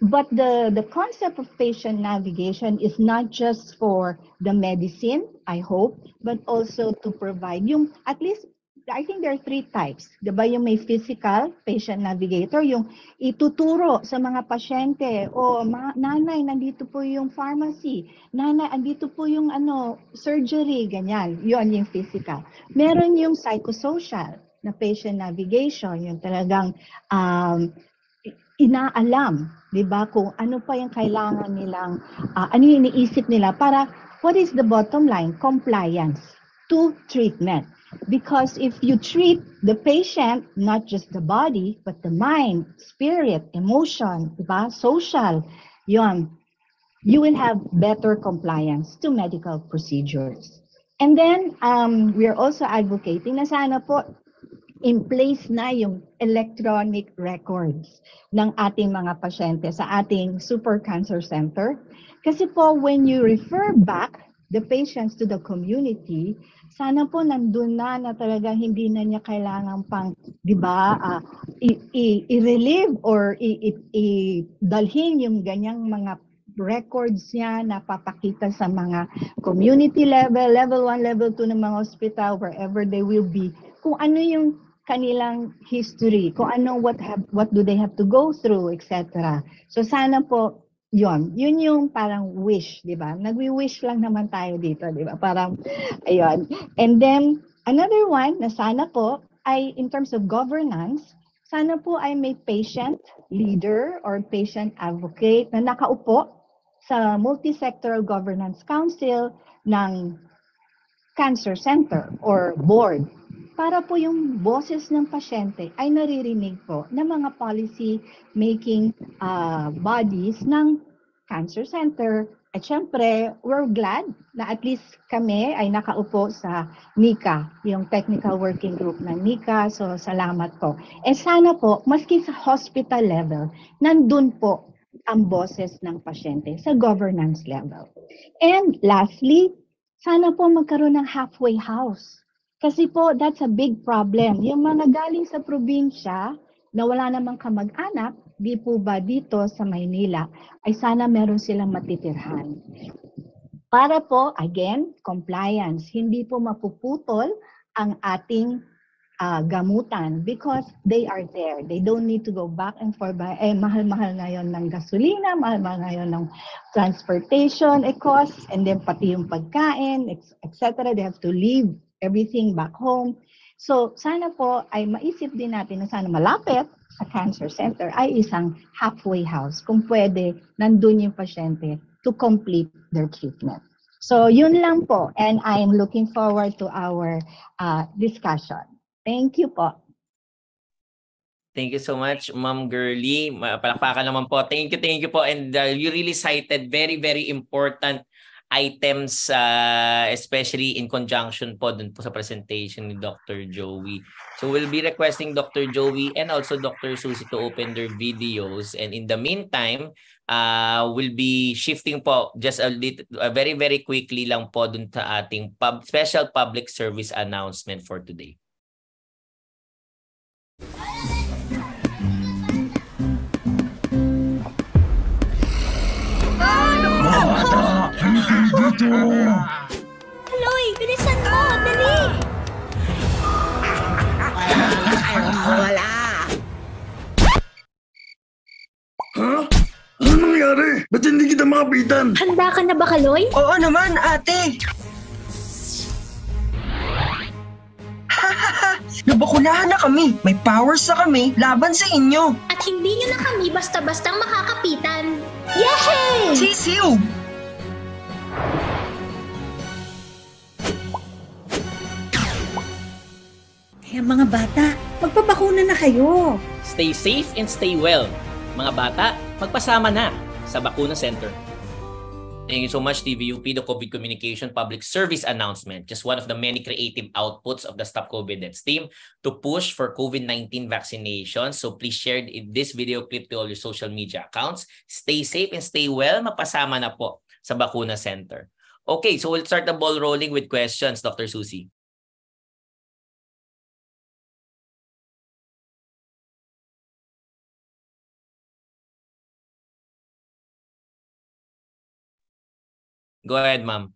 But the, the concept of patient navigation is not just for the medicine, I hope, but also to provide yung at least I think there are three types. Di ba yung may physical patient navigator, yung ituturo sa mga pasyente, o ma- nanay, nandito po yung pharmacy, nanay, andito po yung ano, surgery, ganyan. Yun yung physical. Meron yung psychosocial na patient navigation, yung talagang um, inaalam, di ba, kung ano pa yung kailangan nilang, uh, ano yung iniisip nila para, what is the bottom line? Compliance to treatment. Because if you treat the patient, not just the body, but the mind, spirit, emotion, diba? social, yon, you will have better compliance to medical procedures. And then, um, we are also advocating na sana po in place na yung electronic records ng ating mga pasyente sa ating Super Cancer Center. Kasi po, when you refer back the patients to the community, sana po nandun na na talaga hindi na niya kailangan pang, di ba, uh, i-relieve or i-dalhin yung ganyang mga records niya na papakita sa mga community level, level 1, level 2 ng mga hospital, wherever they will be, kung ano yung kanilang history, kung ano, what, have, what do they have to go through, etc. So sana po yon yun yung parang wish, di ba? Nagwi-wish lang naman tayo dito, di ba? Parang, ayun. And then, another one na sana po ay in terms of governance, sana po ay may patient leader or patient advocate na nakaupo sa Multi-Sectoral Governance Council ng Cancer Center or board para po yung boses ng pasyente ay naririnig po ng mga policy making uh, bodies ng Cancer Center. At syempre, we're glad na at least kami ay nakaupo sa NICA, yung technical working group ng NICA. So, salamat po. Eh sana po, maski sa hospital level, nandun po ang boses ng pasyente sa governance level. And lastly, sana po magkaroon ng halfway house kasi po, that's a big problem. Yung mga galing sa probinsya na wala namang kamag-anak, di po ba dito sa Maynila, ay sana meron silang matitirhan. Para po, again, compliance. Hindi po mapuputol ang ating uh, gamutan because they are there. They don't need to go back and forth. Eh, mahal-mahal ngayon ng gasolina, mahal-mahal ngayon ng transportation eh, costs, and then pati yung pagkain, etc. They have to leave everything back home. So, sana po ay maisip din natin na sana malapit sa cancer center ay isang halfway house. Kung pwede, nandun yung pasyente to complete their treatment. So yun lang po and I'm looking forward to our uh, discussion. Thank you po. Thank you so much, Ma'am Girly. Palakpakan naman po. Thank you, thank you po. And uh, you really cited very, very important items, uh, especially in conjunction po dun po sa presentation ni Dr. Joey. So we'll be requesting Dr. Joey and also Dr. Susie to open their videos. And in the meantime, uh, we'll be shifting po just a little, uh, very, very quickly lang po dun sa ating pub, special public service announcement for today. Dito! Aloy, bilisan mo! Dali! Wala! Ha? Ano nangyari? Ba't hindi kita makapitan? Handa ka na ba, Kaloy? Oo naman, ate! Nabakulahan na kami. May powers na kami laban sa inyo. At hindi nyo na kami basta-bastang makakapitan. Yay! Sisiw! Kaya mga bata, magpapakuna na kayo. Stay safe and stay well. Mga bata, magpasama na sa Bakuna Center. Thank you so much, TVUP, the COVID Communication Public Service Announcement, just one of the many creative outputs of the Stop COVID Deaths team to push for COVID-19 vaccination. So please share this video clip to all your social media accounts. Stay safe and stay well. Mapasama na po sa Bakuna Center. Okay, so we'll start the ball rolling with questions, Dr. Susie. Go ahead, ma'am.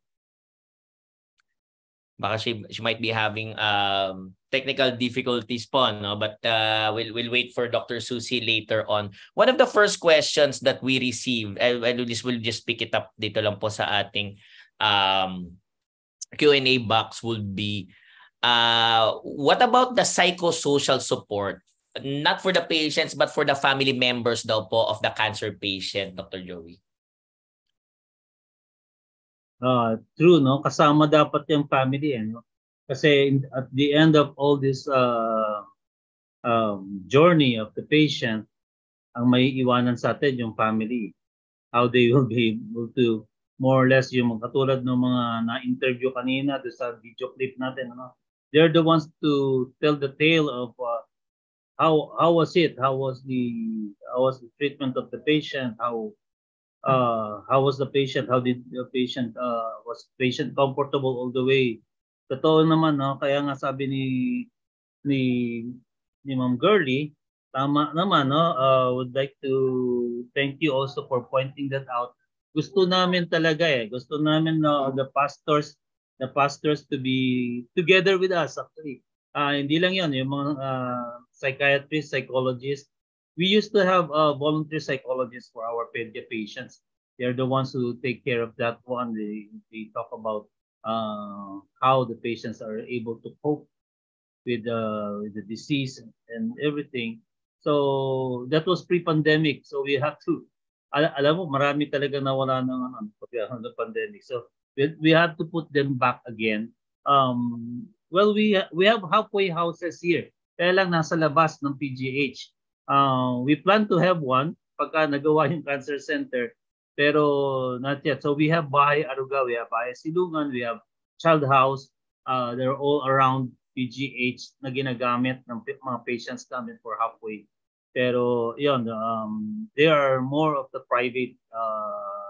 Baka she, she might be having um, technical difficulties po, no? but uh, we'll, we'll wait for Dr. Susie later on. One of the first questions that we received, I, I just will just pick it up dito lang po sa ating um, Q&A box would be, uh, what about the psychosocial support? Not for the patients, but for the family members daw po of the cancer patient, Dr. Joey. Uh, true, no? Kasama dapat yung family, eh, no? Kasi in, at the end of all this uh, um, journey of the patient, ang may iwanan sa atin yung family. How they will be able to more or less yung katulad ng mga na-interview kanina do sa video clip natin. Ano? They're the ones to tell the tale of uh, how how was it? How was the how was the treatment of the patient? How uh, how was the patient? How did the patient, uh, was patient comfortable all the way? Totoo naman, no? kaya nga sabi ni ni ni Ma'am Girly, tama naman, no? Uh, would like to thank you also for pointing that out. Gusto namin talaga eh, gusto namin no, the pastors, the pastors to be together with us actually. Uh, hindi lang yon yung mga uh, psychiatrists, psychologists, we used to have a volunteer psychologists for our pedia patients. They're the ones who take care of that one. They, they talk about uh, how the patients are able to cope with, uh, with the disease and everything. So that was pre-pandemic. So we have to, al- alam mo, marami talaga nawala ng ano, ng pandemic. So we, we have to put them back again. Um, well, we we have halfway houses here. Kaya lang nasa labas ng PGH. Uh, we plan to have one pagka nagawa yung cancer center pero not yet. So we have Bahay Aruga, we have Bahay Silungan, we have Child House. Uh, they're all around PGH na ginagamit ng mga patients namin for halfway. Pero yun, um, they are more of the private uh,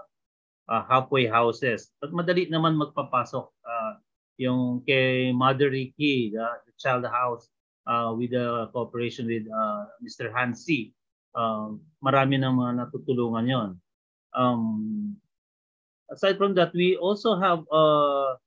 uh, halfway houses. But madali naman magpapasok uh, yung kay Mother Ricky, the, the child house, uh, with the cooperation with uh, Mr. Hansi. Uh, marami ng mga natutulungan yon. Um, aside from that, we also have uh,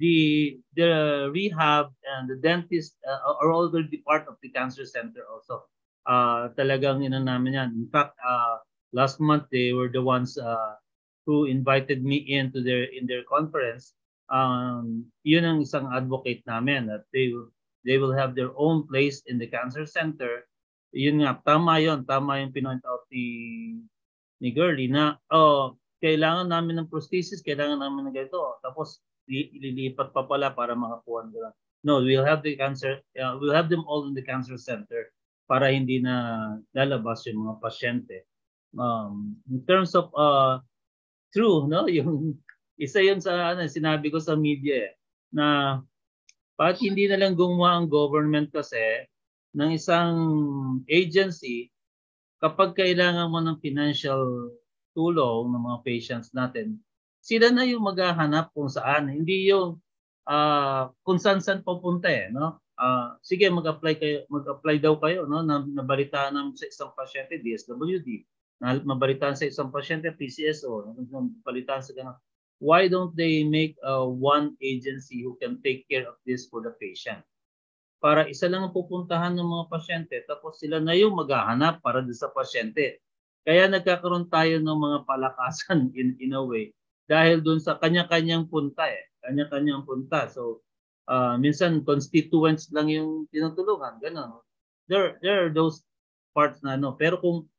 the the rehab and the dentist uh, are already part of the cancer center also. Uh, talagang ina namin yan. In fact, uh, last month they were the ones uh, who invited me into their in their conference. Um, yun ang isang advocate namin that they they will have their own place in the cancer center. Yun nga, tama yon tama yung pinoint out ni, ni Girlie na, oh, kailangan namin ng prosthesis, kailangan namin ng ganito. Tapos ililipat pa pala para makakuha nila. No, we'll have the cancer, uh, we'll have them all in the cancer center para hindi na lalabas yung mga pasyente. Um, in terms of uh, true, no, yung isa yun sa ano, sinabi ko sa media eh, na bakit hindi na lang gumawa ang government kasi ng isang agency kapag kailangan mo ng financial tulong ng mga patients natin, sila na yung maghahanap kung saan. Hindi yung uh, kung saan saan pupunta eh. No? Uh, sige, mag-apply, kayo, mag-apply daw kayo. No? Na, nabalitaan namin sa isang pasyente, DSWD. Na, mabalitaan sa isang pasyente, PCSO. Nabalitaan sa ganun. Why don't they make uh, one agency who can take care of this for the patient? para isa lang ang pupuntahan ng mga pasyente tapos sila na yung maghahanap para sa pasyente. Kaya nagkakaroon tayo ng mga palakasan in, in a way dahil doon sa kanya-kanyang punta eh. Kanya-kanyang punta. So, uh, minsan constituents lang yung tinutulungan. Ganun. There, there are those parts na ano. Pero kung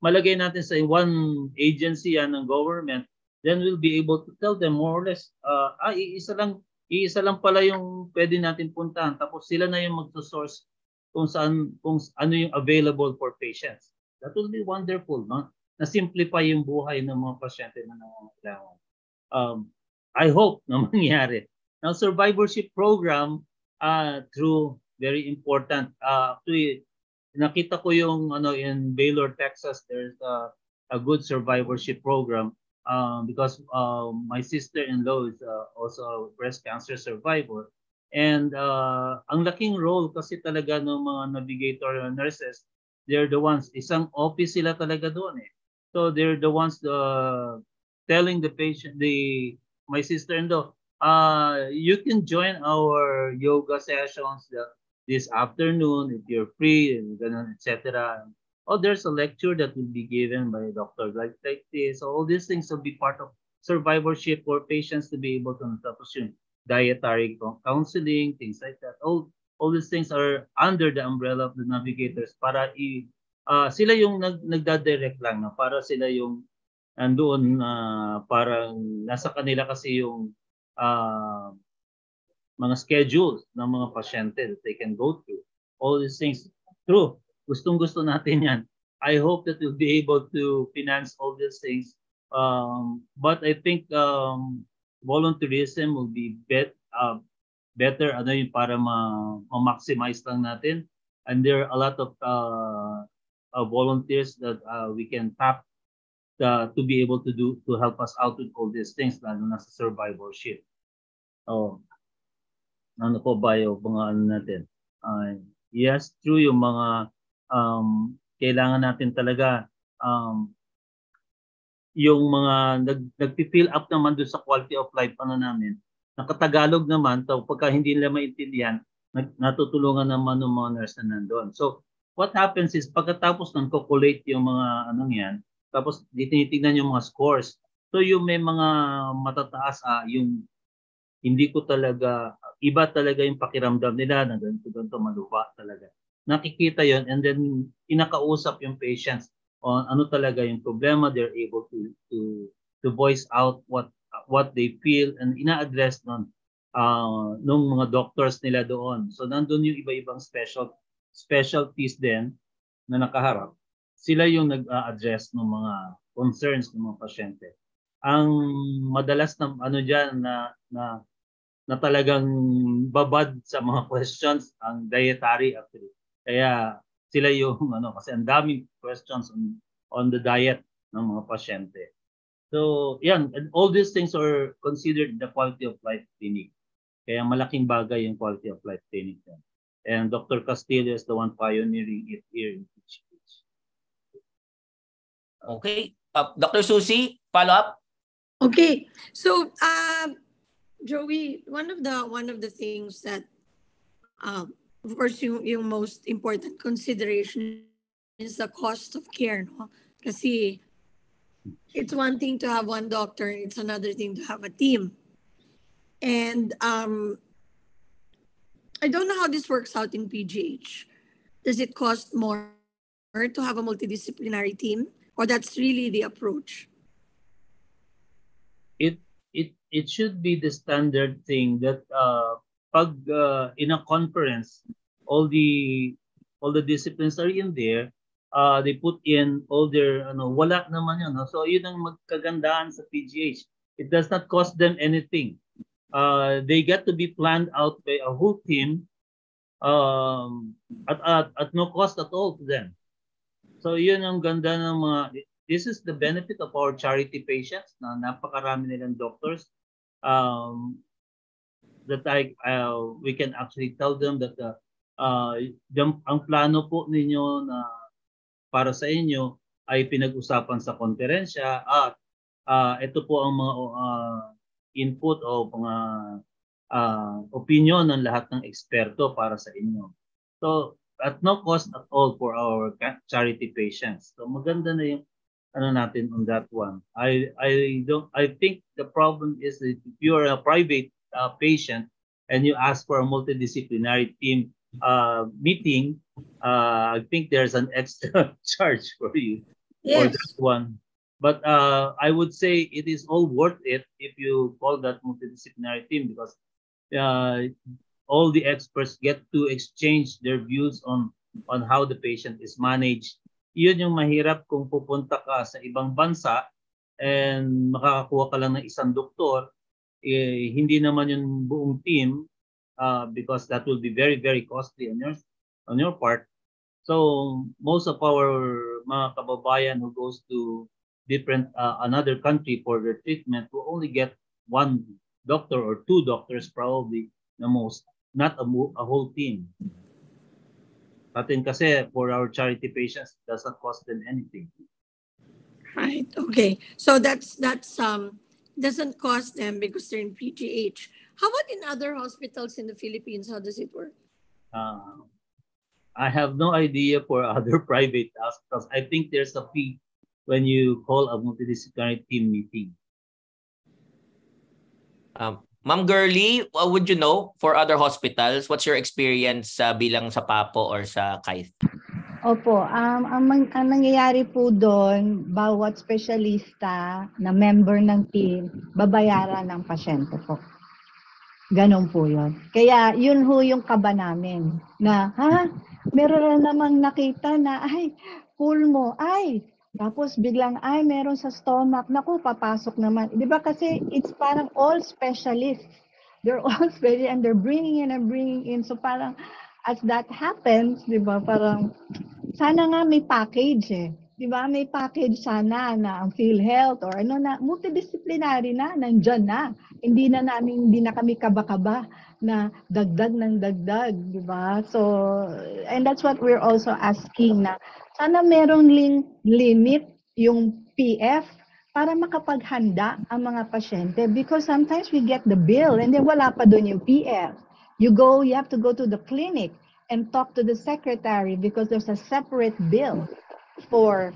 malagay natin sa one agency yan ng government, then we'll be able to tell them more or less, uh, ah, isa lang iisa lang pala yung pwede natin puntahan tapos sila na yung magso-source kung saan kung ano yung available for patients. That will be wonderful, no? Na simplify yung buhay ng mga pasyente na nangangailangan. Um, I hope na mangyari. Now, survivorship program uh, through very important. Uh, actually, nakita ko yung ano in Baylor, Texas, there's a, a good survivorship program um, because uh, my sister-in-law is uh, also a breast cancer survivor. And uh, ang laking role kasi talaga ng mga navigator nurses, they're the ones, isang office sila talaga doon eh. So they're the ones uh, telling the patient, the my sister-in-law, uh, you can join our yoga sessions this afternoon if you're free, and etc oh, there's a lecture that will be given by a doctor like, like this. All these things will be part of survivorship for patients to be able to tapos yung dietary counseling, things like that. All all these things are under the umbrella of the navigators para i uh, sila yung nag nagda-direct lang na para sila yung andoon uh, parang nasa kanila kasi yung uh, mga schedules ng mga pasyente that they can go through. All these things. True. Gustong gusto natin yan. I hope that we'll be able to finance all these things. Um, but I think um, volunteerism will be bet, uh, better ano yung para ma- ma-maximize lang natin. And there are a lot of uh, uh, volunteers that uh, we can tap uh, to be able to do to help us out with all these things lalo na sa survivorship. Oh, ano po ba yung mga ano natin? Uh, yes, true yung mga um, kailangan natin talaga um, yung mga nag, nag-fill up naman doon sa quality of life ano namin. Nakatagalog naman, so pagka hindi nila maintindihan, nag, natutulungan naman ng mga nurse na nandoon. So, what happens is pagkatapos ng collate yung mga anong yan, tapos tinitingnan yung mga scores. So, yung may mga matataas, ah, yung hindi ko talaga, iba talaga yung pakiramdam nila na ganito, ganito, maluwa talaga nakikita yon and then inakausap yung patients on ano talaga yung problema they're able to to to voice out what what they feel and ina-address nun uh, nung mga doctors nila doon. So nandun yung iba-ibang special specialties din na nakaharap. Sila yung nag-address ng mga concerns ng mga pasyente. Ang madalas na ano diyan na na na talagang babad sa mga questions ang dietary actually kaya sila yung ano kasi ang daming questions on on the diet ng mga pasyente. So, yan, and all these things are considered the quality of life clinic. Kaya malaking bagay yung quality of life clinic. Yan. And Dr. Castillo is the one pioneering it here in PHH. Okay. Uh, Dr. Susie, follow up? Okay. So, uh, Joey, one of the one of the things that um, of course, yung, yung most important consideration is the cost of care, no? Kasi it's one thing to have one doctor, it's another thing to have a team. And um, I don't know how this works out in PGH. Does it cost more to have a multidisciplinary team? Or that's really the approach? it should be the standard thing that uh, pag uh, in a conference, all the all the disciplines are in there. Uh, they put in all their ano, wala naman yun. So yun ang magkagandahan sa PGH. It does not cost them anything. Uh, they get to be planned out by a whole team um, at, at, at no cost at all to them. So yun ang ganda ng mga, this is the benefit of our charity patients na napakarami nilang doctors um, that I, uh, we can actually tell them that uh, uh, yung, ang plano po ninyo na para sa inyo ay pinag-usapan sa konferensya at uh, ito po ang mga uh, input o mga uh, opinion ng lahat ng eksperto para sa inyo. So, at no cost at all for our charity patients. So, maganda na yung ano natin on that one. I I don't I think the problem is that if you're a private uh, patient and you ask for a multidisciplinary team uh, meeting, uh, I think there's an extra charge for you yes. for that one. But uh, I would say it is all worth it if you call that multidisciplinary team because uh, all the experts get to exchange their views on on how the patient is managed yun yung mahirap kung pupunta ka sa ibang bansa and makakakuha ka lang ng isang doktor, eh, hindi naman yung buong team uh, because that will be very, very costly on your, on your part. So most of our mga kababayan who goes to different uh, another country for their treatment will only get one doctor or two doctors probably the most, not a, a whole team. Atin kasi for our charity patients, doesn't cost them anything. Right. Okay. So that's that's um doesn't cost them because they're in PGH. How about in other hospitals in the Philippines? How does it work? Uh, I have no idea for other private hospitals. I think there's a fee when you call a multidisciplinary team meeting. Um, Ma'am Girly, what would you know for other hospitals? What's your experience uh, bilang sa PAPO or sa KAIF? Opo, um, ang, ang nangyayari po doon, bawat specialista na member ng team, babayaran ng pasyente po. Ganon po yun. Kaya yun ho yung kaba namin na, ha, meron na namang nakita na, ay, cool mo, ay, tapos biglang, ay, meron sa stomach. Naku, papasok naman. Di ba kasi it's parang all specialists. They're all specialists and they're bringing in and bringing in. So parang as that happens, di ba, parang sana nga may package eh. Di ba? May package sana na ang PhilHealth or ano na, multidisciplinary na, nandyan na. Hindi na namin, hindi na kami kaba-kaba na dagdag ng dagdag, di ba? So, and that's what we're also asking na sana merong ling limit yung PF para makapaghanda ang mga pasyente because sometimes we get the bill and then wala pa doon yung PF. You go, you have to go to the clinic and talk to the secretary because there's a separate bill for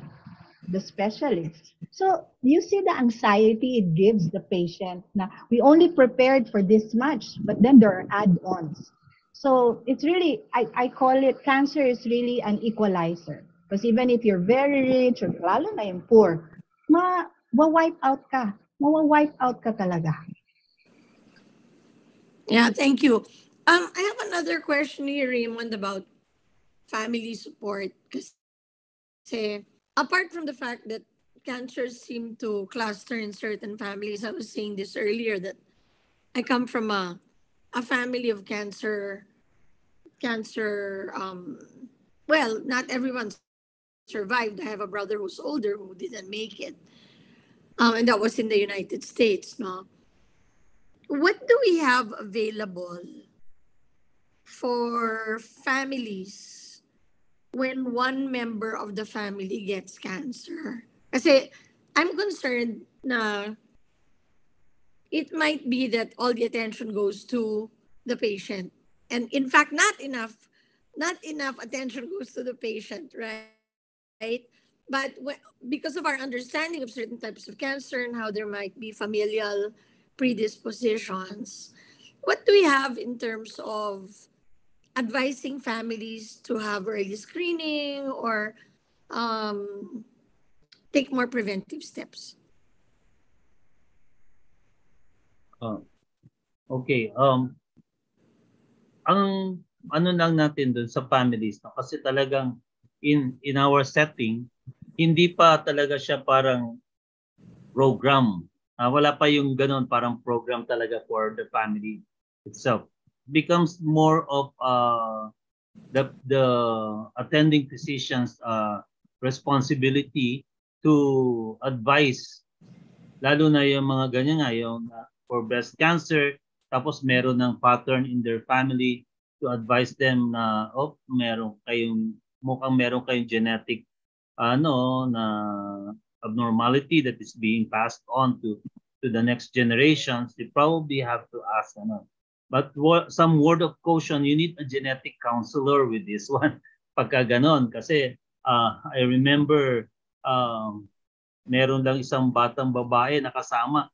the specialist. So you see the anxiety it gives the patient. Now, we only prepared for this much, but then there are add-ons. So it's really, I, I call it, cancer is really an equalizer. Because even if you're very rich, or lalo na yung poor, ma, wipe out ka. Ma-wipe out ka talaga. Yeah, thank you. Um, I have another question here, Raymond, about family support. Kasi apart from the fact that cancers seem to cluster in certain families, I was saying this earlier that I come from a, a family of cancer, cancer, um, well, not everyone's survived. I have a brother who's older who didn't make it. Um, and that was in the United States. No? What do we have available for families when one member of the family gets cancer? Kasi I'm concerned na it might be that all the attention goes to the patient. And in fact, not enough, not enough attention goes to the patient, right? right? But because of our understanding of certain types of cancer and how there might be familial predispositions, what do we have in terms of advising families to have early screening or um, take more preventive steps? Oh. Okay. Um, ang ano lang natin doon sa families no? kasi talagang in in our setting hindi pa talaga siya parang program. Uh, wala pa yung ganun parang program talaga for the family itself. Becomes more of uh, the the attending physician's uh, responsibility to advise. Lalo na yung mga ganyan nga yung uh, for breast cancer tapos meron ng pattern in their family to advise them na oh meron kayong mukhang meron kayong genetic ano na abnormality that is being passed on to to the next generations they probably have to ask ano but some word of caution you need a genetic counselor with this one. Pagka ganon kasi uh, I remember um, meron lang isang batang babae nakasama.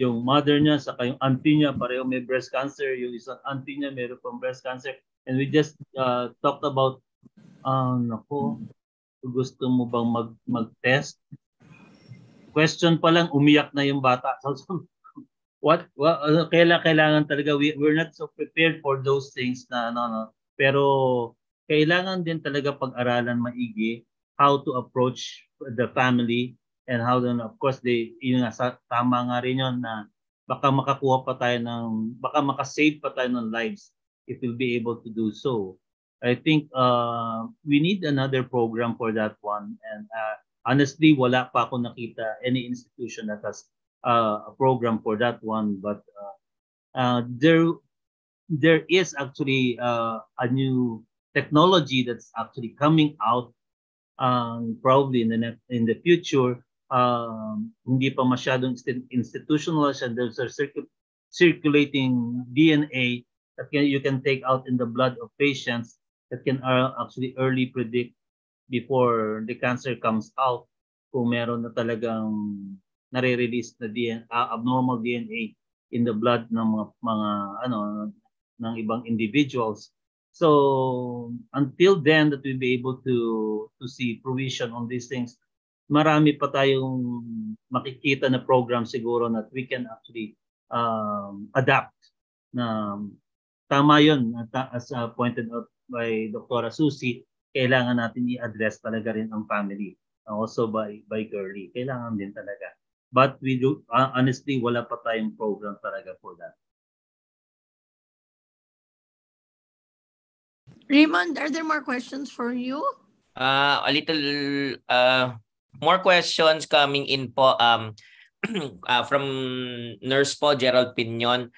Yung mother niya sa yung auntie niya pareho may breast cancer. Yung isang auntie niya meron pang breast cancer. And we just uh, talked about uh, nako gusto mo bang mag mag-test? Question pa lang umiyak na yung bata. So, what? What uh, kailangan kailangan talaga we, we're not so prepared for those things na no no pero kailangan din talaga pag-aralan maigi how to approach the family and how then of course they yun nga tama nga rin yun na baka makakuha pa tayo ng baka makasave pa tayo ng lives if we'll be able to do so. I think uh, we need another program for that one. And uh, honestly wala pa ako nakita any institution that has uh, a program for that one but uh, uh, there there is actually uh, a new technology that's actually coming out um, probably in the net, in the future. Um, hindi pa masyadong institutionalized and there's a circu circulating DNA that can, you can take out in the blood of patients that can uh, actually early predict before the cancer comes out kung meron na talagang nare-release na DNA, uh, abnormal DNA in the blood ng mga, mga ano ng ibang individuals. So until then that we'll be able to to see provision on these things marami pa tayong makikita na program siguro that we can actually um, adapt na tama yun as uh, pointed out by Dr. Susi kailangan natin i-address talaga rin ang family also by by girly kailangan din talaga but we do uh, honestly wala pa tayong program talaga for that Raymond, are there more questions for you? Uh, a little uh, more questions coming in po um uh, from nurse po Gerald Pinion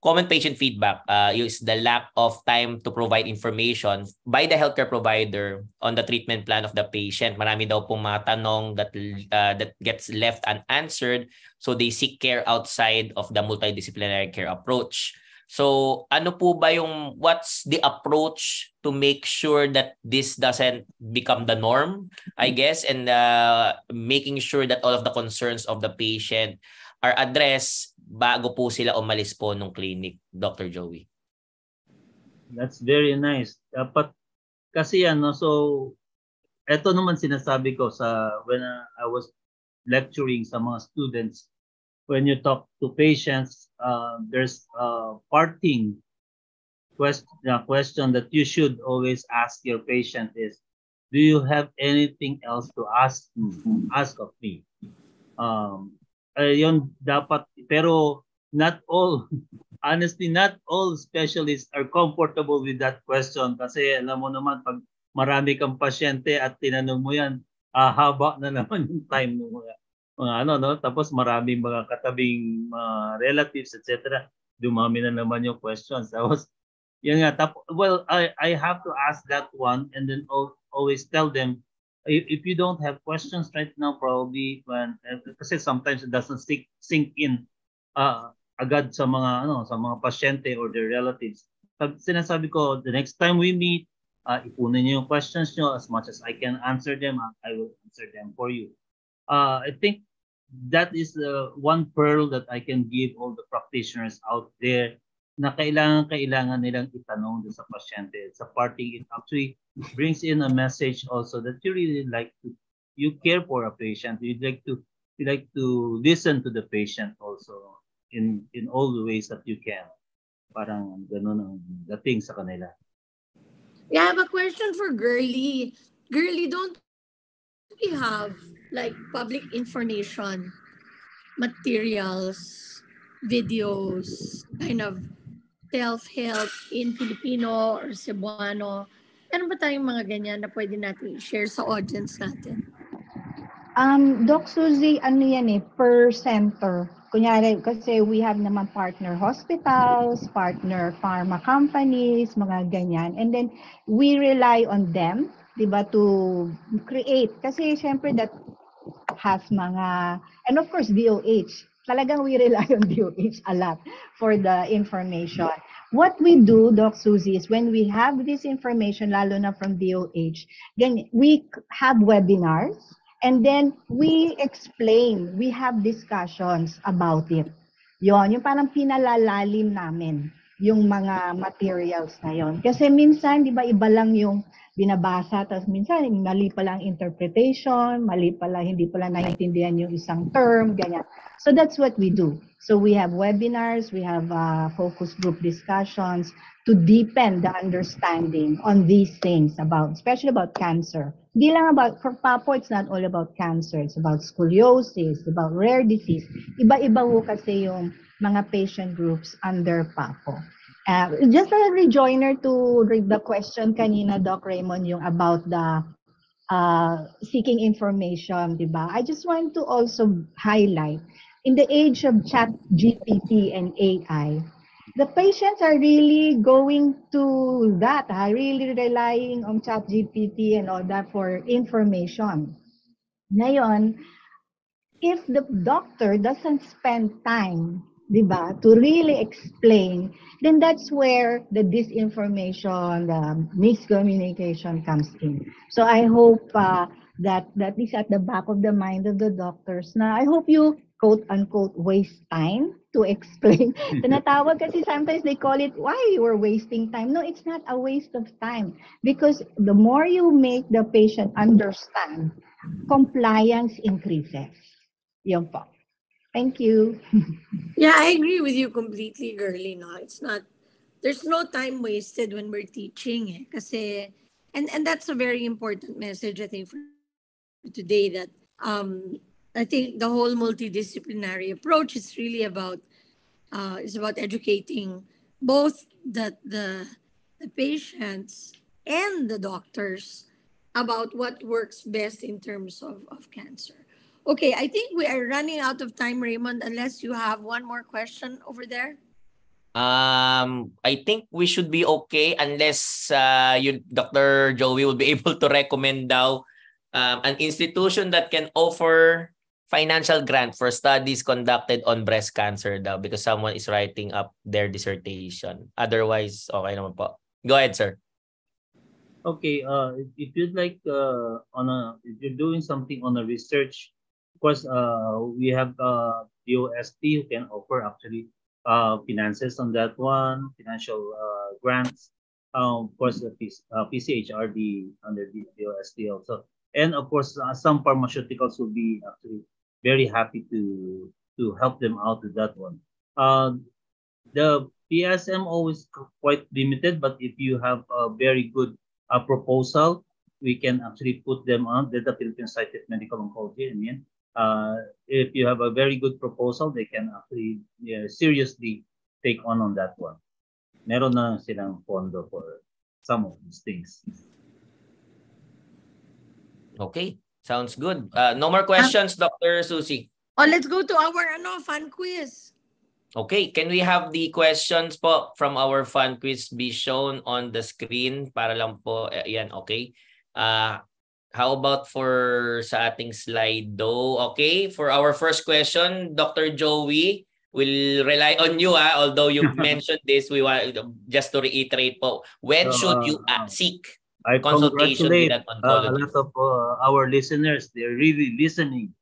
common patient feedback uh, is the lack of time to provide information by the healthcare provider on the treatment plan of the patient. Marami daw pong mga tanong that uh, that gets left unanswered so they seek care outside of the multidisciplinary care approach. So ano po ba yung what's the approach to make sure that this doesn't become the norm, I guess, and uh, making sure that all of the concerns of the patient are addressed bago po sila umalis po nung clinic, Dr. Joey? That's very nice. Dapat kasi ano, so eto naman sinasabi ko sa when I was lecturing sa mga students when you talk to patients, uh, there's a parting question, uh, question that you should always ask your patient is, do you have anything else to ask ask of me? Um, uh, yun dapat, pero not all, honestly, not all specialists are comfortable with that question. Kasi alam mo naman, pag marami kang pasyente at tinanong mo yan, uh, haba na naman yung time mo mga ano no? Tapos maraming mga katabing mga relatives etc dumami na naman yung questions. Was yun nga tap, well I I have to ask that one and then always tell them if, if you don't have questions right now probably when uh, kasi sometimes it doesn't sink sink in uh, agad sa mga ano sa mga pasyente or their relatives. Pag sinasabi ko the next time we meet uh, ipunin niyo yung questions niyo. As much as I can answer them I will answer them for you. Uh, I think that is the one pearl that I can give all the practitioners out there na kailangan kailangan nilang itanong sa pasyente. Sa parting, it actually brings in a message also that you really like to, you care for a patient. You like to, you like to listen to the patient also. in in all the ways that you can. Parang ganun ang dating sa kanila. Yeah, I have a question for Girly. Girly, don't we have like public information, materials, videos, kind of self-help in Filipino or Cebuano? Ano ba tayong mga ganyan na pwede natin i-share sa audience natin? Um, Doc Suzy, ano yan eh, per center. Kunyari, kasi we have naman partner hospitals, partner pharma companies, mga ganyan. And then, we rely on them, di ba, to create. Kasi, syempre, that has mga, and of course, DOH. Talagang we rely on DOH a lot for the information. What we do, Doc Suzy, is when we have this information, lalo na from DOH, then we have webinars, and then we explain, we have discussions about it. Yon, yung parang pinalalalim namin yung mga materials na yon. Kasi minsan, di ba, iba lang yung binabasa, tapos minsan mali pala ang interpretation, mali pala, hindi pala naiintindihan yung isang term, ganyan. So that's what we do. So we have webinars, we have uh, focus group discussions to deepen the understanding on these things about, especially about cancer. Hindi lang about, for Papo, it's not all about cancer. It's about scoliosis, about rare disease. Iba-iba ho kasi yung mga patient groups under Papo. Uh, just a rejoiner to the question kanina, Doc Raymond, yung about the uh, seeking information, di? I just want to also highlight in the age of chat GPT and AI, the patients are really going to that, uh, really relying on ChatGPT and all that for information. Ngayon, if the doctor doesn't spend time, di ba, to really explain, then that's where the disinformation, the miscommunication comes in. So I hope uh, that that is at the back of the mind of the doctors na I hope you quote unquote waste time to explain. Tinatawag kasi sometimes they call it why you were wasting time. No, it's not a waste of time because the more you make the patient understand, compliance increases. Yun po. Thank you. yeah, I agree with you completely, girly. No, it's not. There's no time wasted when we're teaching. Eh, kasi, and and that's a very important message I think for today that um I think the whole multidisciplinary approach is really about uh, is about educating both the, the the patients and the doctors about what works best in terms of, of cancer. Okay, I think we are running out of time, Raymond, unless you have one more question over there. Um, I think we should be okay unless uh, you, Dr. Joey will be able to recommend now um, an institution that can offer financial grant for studies conducted on breast cancer daw because someone is writing up their dissertation. Otherwise, okay naman po. Go ahead, sir. Okay, uh, if you'd like uh, on a, if you're doing something on a research, of course, uh, we have uh, DOST who can offer actually uh, finances on that one, financial uh, grants. Um, of course, the uh, PCHRD under the DOST also. And of course, uh, some pharmaceuticals will be actually very happy to to help them out with that one. Uh, the PSM always quite limited, but if you have a very good uh, proposal, we can actually put them on the, Philippine Society Medical Oncology. I mean, if you have a very good proposal, they can actually yeah, seriously take on on that one. Meron na silang pondo for some of these things. Okay. Sounds good. Uh, no more questions, Dr. Susie. Oh, let's go to our ano, fun quiz. Okay, can we have the questions po from our fun quiz be shown on the screen para lang po, ayan, okay. Uh, how about for sa ating slide though? Okay, for our first question, Dr. Joey, will rely on you ah, although you mentioned this, we want just to reiterate po, when should you uh, seek I congratulate uh, a lot of uh, our listeners. They're really listening.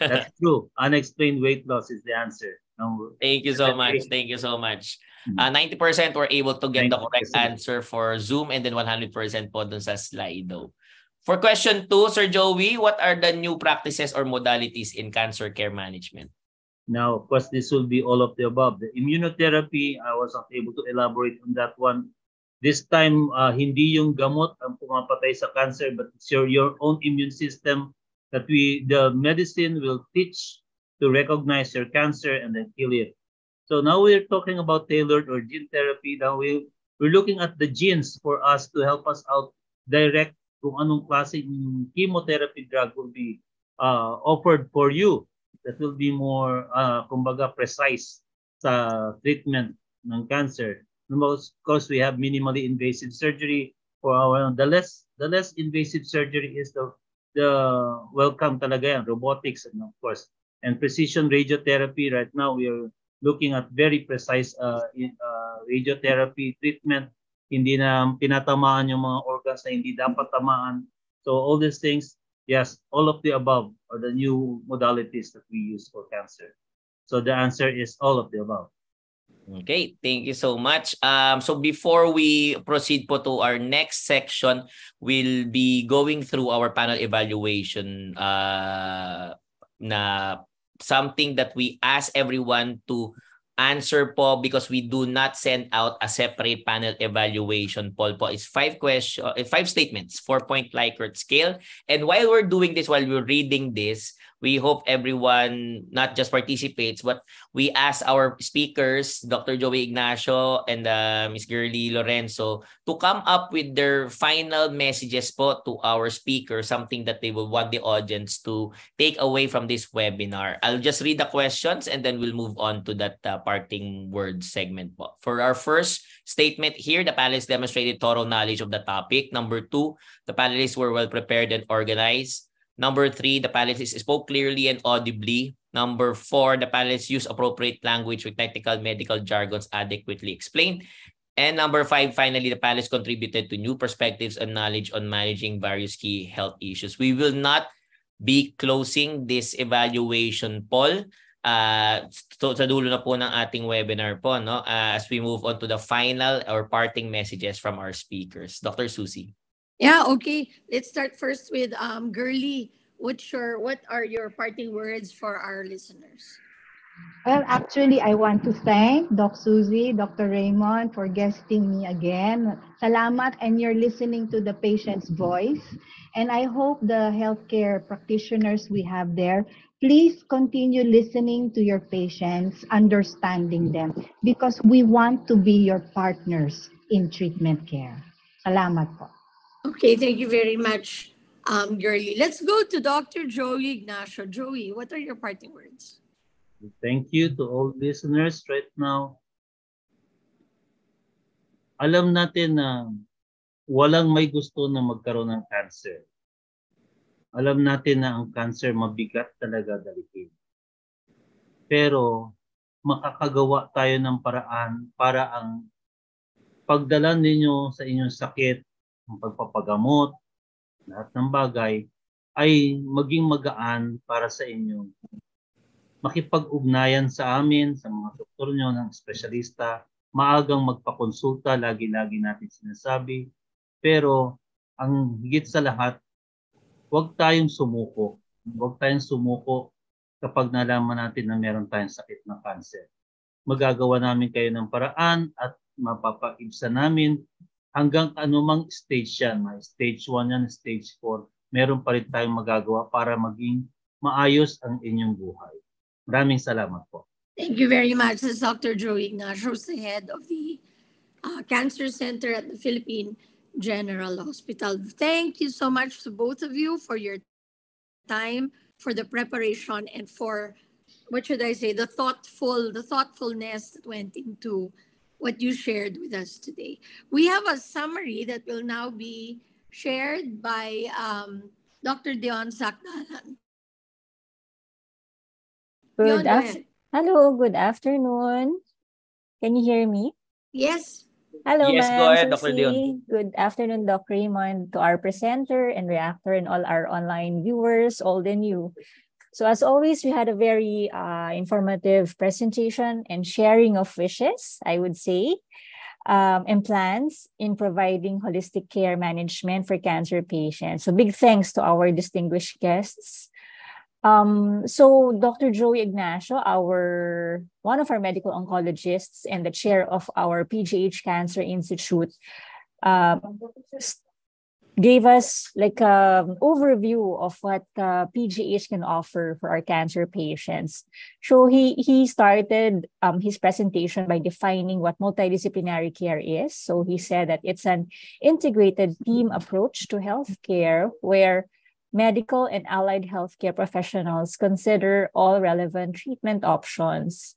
That's true. Unexplained weight loss is the answer. No, Thank you so much. Thank you so much. Hmm. Uh, 90% were able to get 90%. the correct answer for Zoom and then 100% po dun sa Slido. For question two, Sir Joey, what are the new practices or modalities in cancer care management? Now, of course, this will be all of the above. The immunotherapy, I was not able to elaborate on that one. This time, uh, hindi yung gamot ang pumapatay sa cancer, but it's your, your own immune system that we, the medicine will teach to recognize your cancer and then kill it. So now we're talking about tailored or gene therapy. Now we, we're looking at the genes for us to help us out direct kung anong klaseng chemotherapy drug will be uh, offered for you that will be more, uh, kumbaga, precise sa treatment ng cancer. Of course, we have minimally invasive surgery for our, the less, the less invasive surgery is the, the welcome talaga yan, robotics, and of course, and precision radiotherapy. Right now, we are looking at very precise uh, in, uh, radiotherapy treatment. Hindi na tinatamaan yung mga organs na hindi dapat tamaan. So all these things, yes, all of the above are the new modalities that we use for cancer. So the answer is all of the above. Okay, thank you so much. Um, so before we proceed po to our next section, we'll be going through our panel evaluation uh, na something that we ask everyone to answer po because we do not send out a separate panel evaluation poll po. Is five question uh, five statements four point Likert scale. And while we're doing this while we're reading this we hope everyone not just participates, but we ask our speakers, Dr. Joey Ignacio and uh, Ms. Girly Lorenzo, to come up with their final messages po to our speakers, something that they will want the audience to take away from this webinar. I'll just read the questions and then we'll move on to that uh, parting words segment po. For our first statement here, the panelists demonstrated thorough knowledge of the topic. Number two, the panelists were well prepared and organized. Number three, the panelists spoke clearly and audibly. Number four, the panelists used appropriate language with technical medical jargons adequately explained. And number five, finally, the panelists contributed to new perspectives and knowledge on managing various key health issues. We will not be closing this evaluation poll uh, so, sa dulo na po ng ating webinar po no uh, as we move on to the final or parting messages from our speakers. Dr. Susie. Yeah, okay. Let's start first with um Girly. What's your what are your parting words for our listeners? Well, actually, I want to thank Doc Susie, Dr. Raymond for guesting me again. Salamat, and you're listening to the patient's voice. And I hope the healthcare practitioners we have there, please continue listening to your patients, understanding them, because we want to be your partners in treatment care. Salamat po. Okay, thank you very much, um, Girly. Let's go to Dr. Joey Ignacio. Joey, what are your parting words? Thank you to all listeners right now. Alam natin na walang may gusto na magkaroon ng cancer. Alam natin na ang cancer mabigat talaga dalihin. Pero makakagawa tayo ng paraan para ang pagdala ninyo sa inyong sakit ang pagpapagamot, lahat ng bagay, ay maging magaan para sa inyo. Makipag-ugnayan sa amin, sa mga doktor nyo, ng espesyalista, maagang magpakonsulta, lagi-lagi natin sinasabi. Pero ang higit sa lahat, huwag tayong sumuko. Huwag tayong sumuko kapag nalaman natin na meron tayong sakit na cancer. Magagawa namin kayo ng paraan at mapapaibsa namin hanggang anumang stage yan, may stage 1 yan, stage 4, meron pa rin tayong magagawa para maging maayos ang inyong buhay. Maraming salamat po. Thank you very much. This is Dr. Joey Ignacio, the head of the uh, Cancer Center at the Philippine General Hospital. Thank you so much to both of you for your time, for the preparation, and for what should I say, the thoughtful, the thoughtfulness that went into what you shared with us today. We have a summary that will now be shared by um, Dr. Dion Sakdalan. Good af- Hello, good afternoon. Can you hear me? Yes. Hello, yes, ma'am. go ahead, Dr. Dion. Good afternoon, Dr. Raymond, to our presenter and reactor and all our online viewers, old and new. So as always, we had a very uh, informative presentation and sharing of wishes, I would say, um, and plans in providing holistic care management for cancer patients. So big thanks to our distinguished guests Um, so Dr. Joey Ignacio, our one of our medical oncologists and the chair of our PGH Cancer Institute, uh, gave us like an overview of what uh, PGH can offer for our cancer patients. So he he started um, his presentation by defining what multidisciplinary care is. So he said that it's an integrated team approach to healthcare where medical and allied healthcare professionals consider all relevant treatment options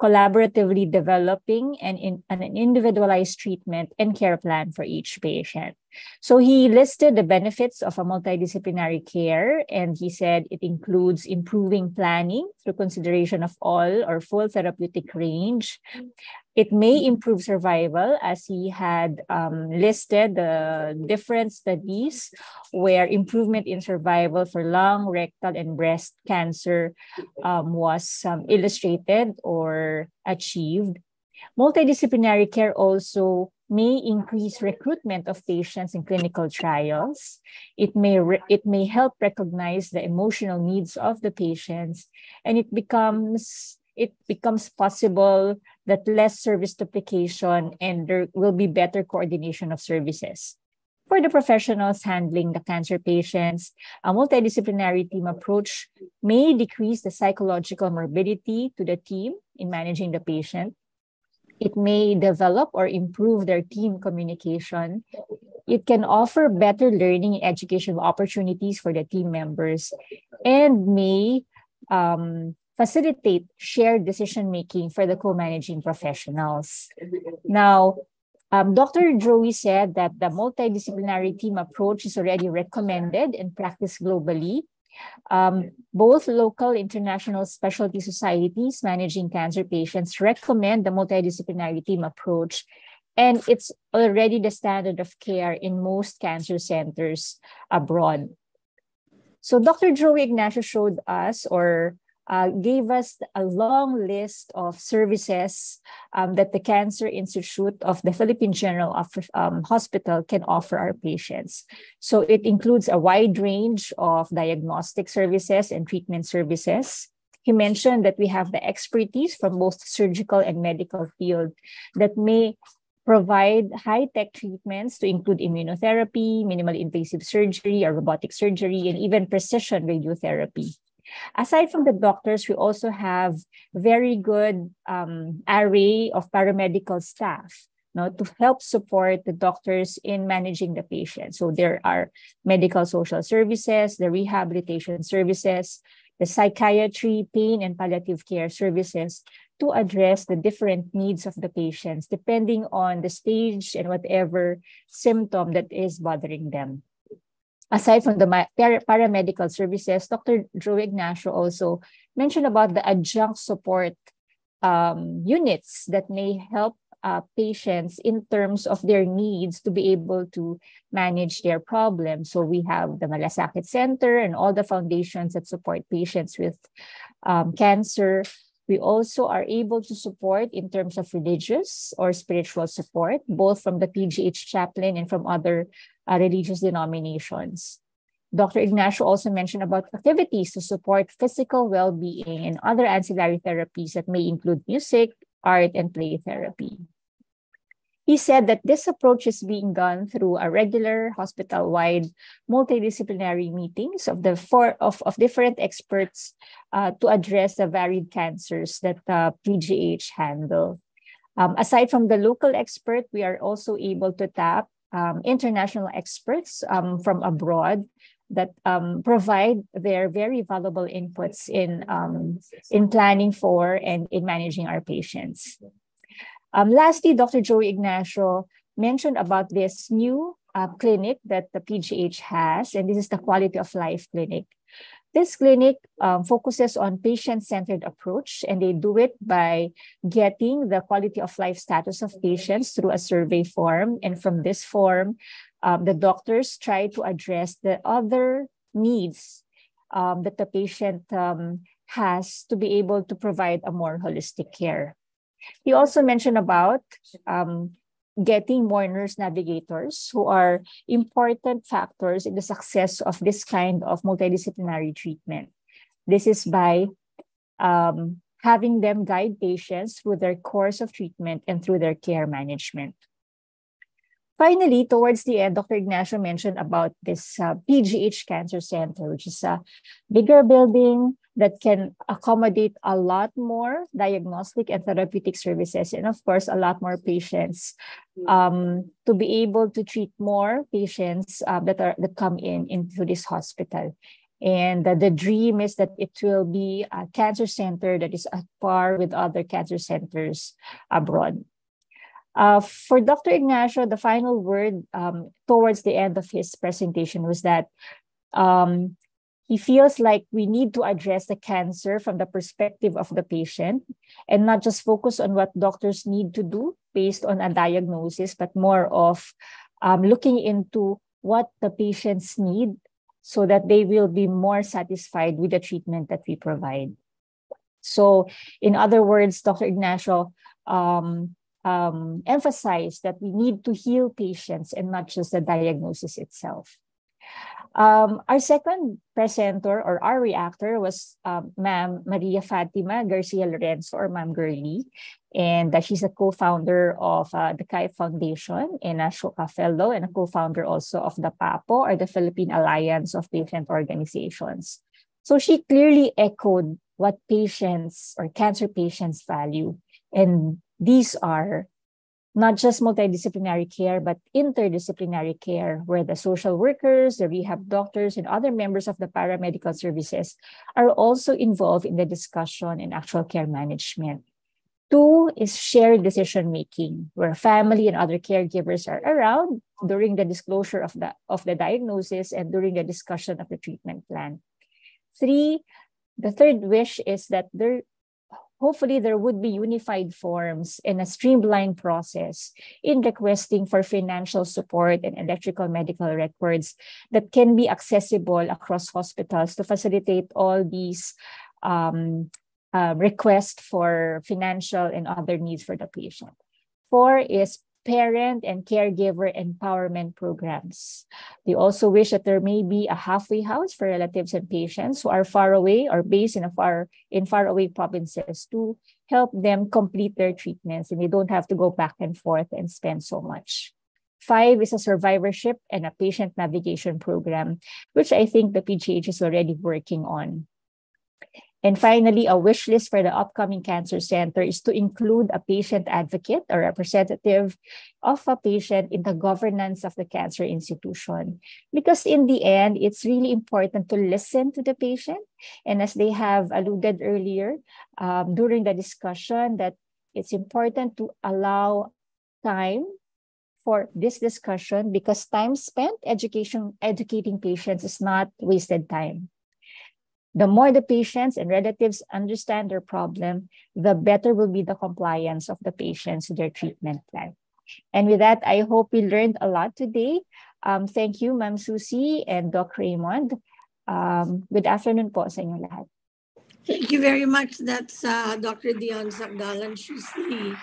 collaboratively developing an, an individualized treatment and care plan for each patient. So he listed the benefits of a multidisciplinary care, and he said it includes improving planning through consideration of all or full therapeutic range, it may improve survival as he had um, listed the different studies where improvement in survival for lung, rectal, and breast cancer um, was um, illustrated or achieved. Multidisciplinary care also may increase recruitment of patients in clinical trials. It may, it may help recognize the emotional needs of the patients, and it becomes it becomes possible that less service duplication and there will be better coordination of services. For the professionals handling the cancer patients, a multidisciplinary team approach may decrease the psychological morbidity to the team in managing the patient. It may develop or improve their team communication. It can offer better learning and educational opportunities for the team members and may um, facilitate shared decision making for the co-managing professionals. Now, um, Dr. Joey said that the multidisciplinary team approach is already recommended and practiced globally. Um, both local international specialty societies managing cancer patients recommend the multidisciplinary team approach, and it's already the standard of care in most cancer centers abroad. So Dr. Joey Ignacio showed us or uh, gave us a long list of services um, that the Cancer Institute of the Philippine General um, Hospital can offer our patients. So it includes a wide range of diagnostic services and treatment services. He mentioned that we have the expertise from both surgical and medical field that may provide high-tech treatments to include immunotherapy, minimally invasive surgery or robotic surgery, and even precision radiotherapy. Aside from the doctors, we also have very good um, array of paramedical staff no, to help support the doctors in managing the patient. So there are medical social services, the rehabilitation services, the psychiatry, pain, and palliative care services to address the different needs of the patients depending on the stage and whatever symptom that is bothering them aside from the paramedical services, Dr. Joe Ignacio also mentioned about the adjunct support um, units that may help uh, patients in terms of their needs to be able to manage their problems. So we have the Malasakit Center and all the foundations that support patients with um, cancer. We also are able to support in terms of religious or spiritual support, both from the PGH chaplain and from other uh, religious denominations. Dr. Ignacio also mentioned about activities to support physical well-being and other ancillary therapies that may include music, art, and play therapy. He said that this approach is being done through a regular hospital-wide multidisciplinary meetings of the four of, of different experts uh, to address the varied cancers that uh, PGH handle. Um, aside from the local expert, we are also able to tap um, international experts um, from abroad that um, provide their very valuable inputs in um, in planning for and in managing our patients. Um, lastly, Dr. Joey Ignacio mentioned about this new uh, clinic that the PGH has, and this is the Quality of Life Clinic. This clinic um, focuses on patient-centered approach, and they do it by getting the quality of life status of patients through a survey form. And from this form, um, the doctors try to address the other needs um, that the patient um, has to be able to provide a more holistic care. He also mentioned about um, getting more nurse navigators who are important factors in the success of this kind of multidisciplinary treatment. This is by um, having them guide patients through their course of treatment and through their care management. Finally, towards the end, Dr. Ignacio mentioned about this uh, PGH Cancer Center, which is a bigger building that can accommodate a lot more diagnostic and therapeutic services, and of course, a lot more patients um, to be able to treat more patients uh, that are that come in into this hospital. And uh, the dream is that it will be a cancer center that is at par with other cancer centers abroad. Uh, for Dr. Ignacio, the final word um, towards the end of his presentation was that um, he feels like we need to address the cancer from the perspective of the patient and not just focus on what doctors need to do based on a diagnosis, but more of um, looking into what the patients need so that they will be more satisfied with the treatment that we provide. So, in other words, Dr. Ignacio um, um, emphasized that we need to heal patients and not just the diagnosis itself. Um, our second presenter or our reactor was um, Ma'am Maria Fatima Garcia Lorenzo or Ma'am Girly. And uh, she's a co-founder of uh, the Kythe Foundation and Ashoka Fellow and a co-founder also of the PAPO or the Philippine Alliance of Patient Organizations. So she clearly echoed what patients or cancer patients value. And these are not just multidisciplinary care, but interdisciplinary care, where the social workers, the rehab doctors, and other members of the paramedical services are also involved in the discussion and actual care management. Two is shared decision making, where family and other caregivers are around during the disclosure of the, of the diagnosis and during the discussion of the treatment plan. Three, the third wish is that there hopefully there would be unified forms and a streamlined process in requesting for financial support and electrical medical records that can be accessible across hospitals to facilitate all these um, uh, requests for financial and other needs for the patient. Four is parent and caregiver empowerment programs. They also wish that there may be a halfway house for relatives and patients who are far away or based in a far in faraway provinces to help them complete their treatments and they don't have to go back and forth and spend so much. Five is a survivorship and a patient navigation program, which I think the PGH is already working on. And finally, a wish list for the upcoming cancer center is to include a patient advocate or representative of a patient in the governance of the cancer institution. Because in the end, it's really important to listen to the patient. And as they have alluded earlier um, during the discussion, that it's important to allow time for this discussion because time spent education educating patients is not wasted time the more the patients and relatives understand their problem, the better will be the compliance of the patients to their treatment plan. And with that, I hope we learned a lot today. Um, thank you, Ma'am Susie and Doc Raymond. Um, good afternoon po sa inyo lahat. Thank you very much. That's uh, Dr. Dion Sakdalan. She's the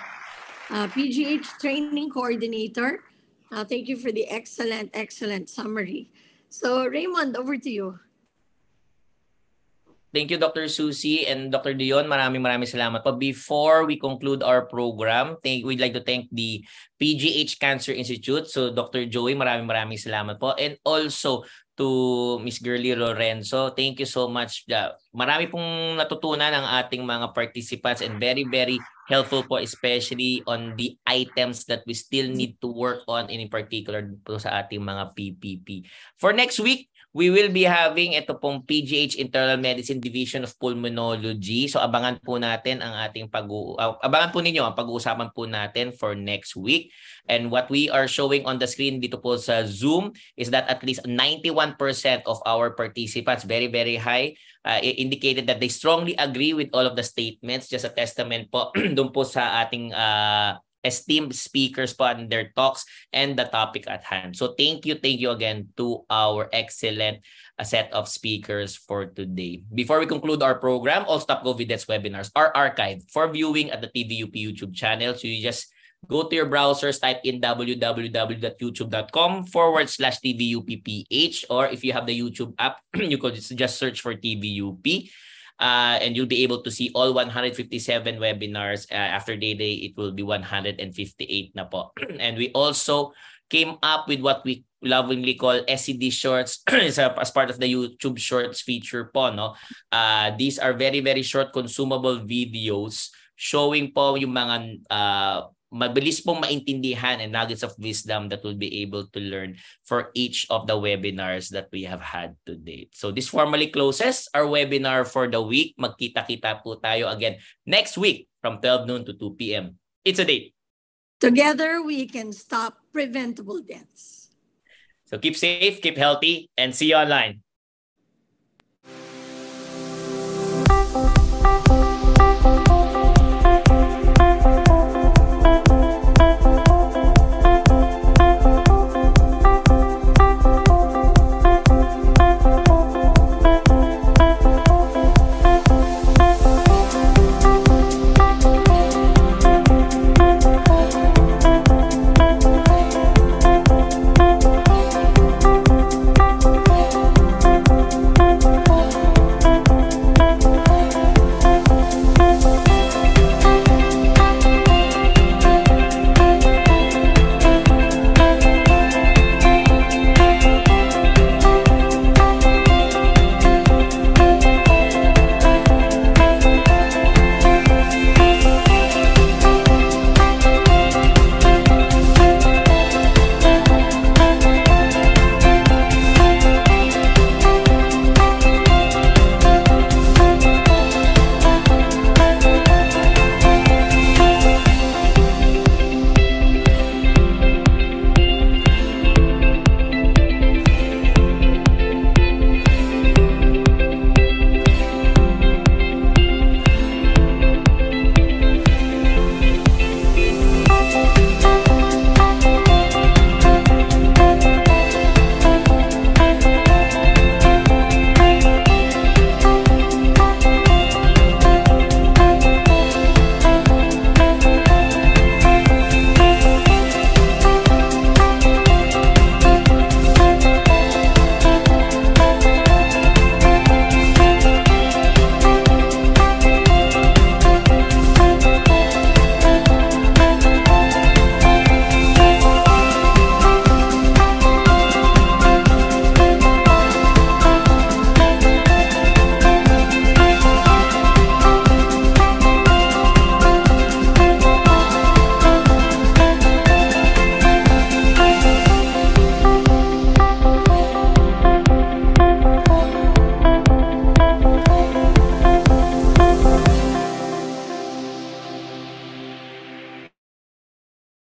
uh, PGH Training Coordinator. Uh, thank you for the excellent, excellent summary. So Raymond, over to you. Thank you, Dr. Susie and Dr. Dion. Maraming maraming salamat. But before we conclude our program, thank, we'd like to thank the PGH Cancer Institute. So, Dr. Joey, maraming maraming salamat po. And also to Miss Girly Lorenzo. Thank you so much. Marami pong natutunan ang ating mga participants and very, very helpful po especially on the items that we still need to work on in particular po sa ating mga PPP. For next week, we will be having ito pong PGH Internal Medicine Division of Pulmonology. So abangan po natin ang ating pag uh, abangan po ninyo ang pag-uusapan po natin for next week. And what we are showing on the screen dito po sa Zoom is that at least 91% of our participants, very very high, uh, indicated that they strongly agree with all of the statements. Just a testament po doon po sa ating uh, esteemed speakers po and their talks and the topic at hand. So thank you, thank you again to our excellent uh, set of speakers for today. Before we conclude our program, all Stop COVID's webinars are archived for viewing at the TVUP YouTube channel. So you just go to your browsers, type in www.youtube.com forward slash TVUPPH or if you have the YouTube app, you could just search for TVUP. Uh, and you'll be able to see all 157 webinars. Uh, after day day, it will be 158 na po. and we also came up with what we lovingly call SED Shorts as part of the YouTube Shorts feature po. No? Uh, these are very, very short consumable videos showing po yung mga uh, mabilis pong maintindihan and nuggets of wisdom that we'll be able to learn for each of the webinars that we have had to date. So this formally closes our webinar for the week. Magkita-kita po tayo again next week from 12 noon to 2 p.m. It's a date. Together we can stop preventable deaths. So keep safe, keep healthy, and see you online.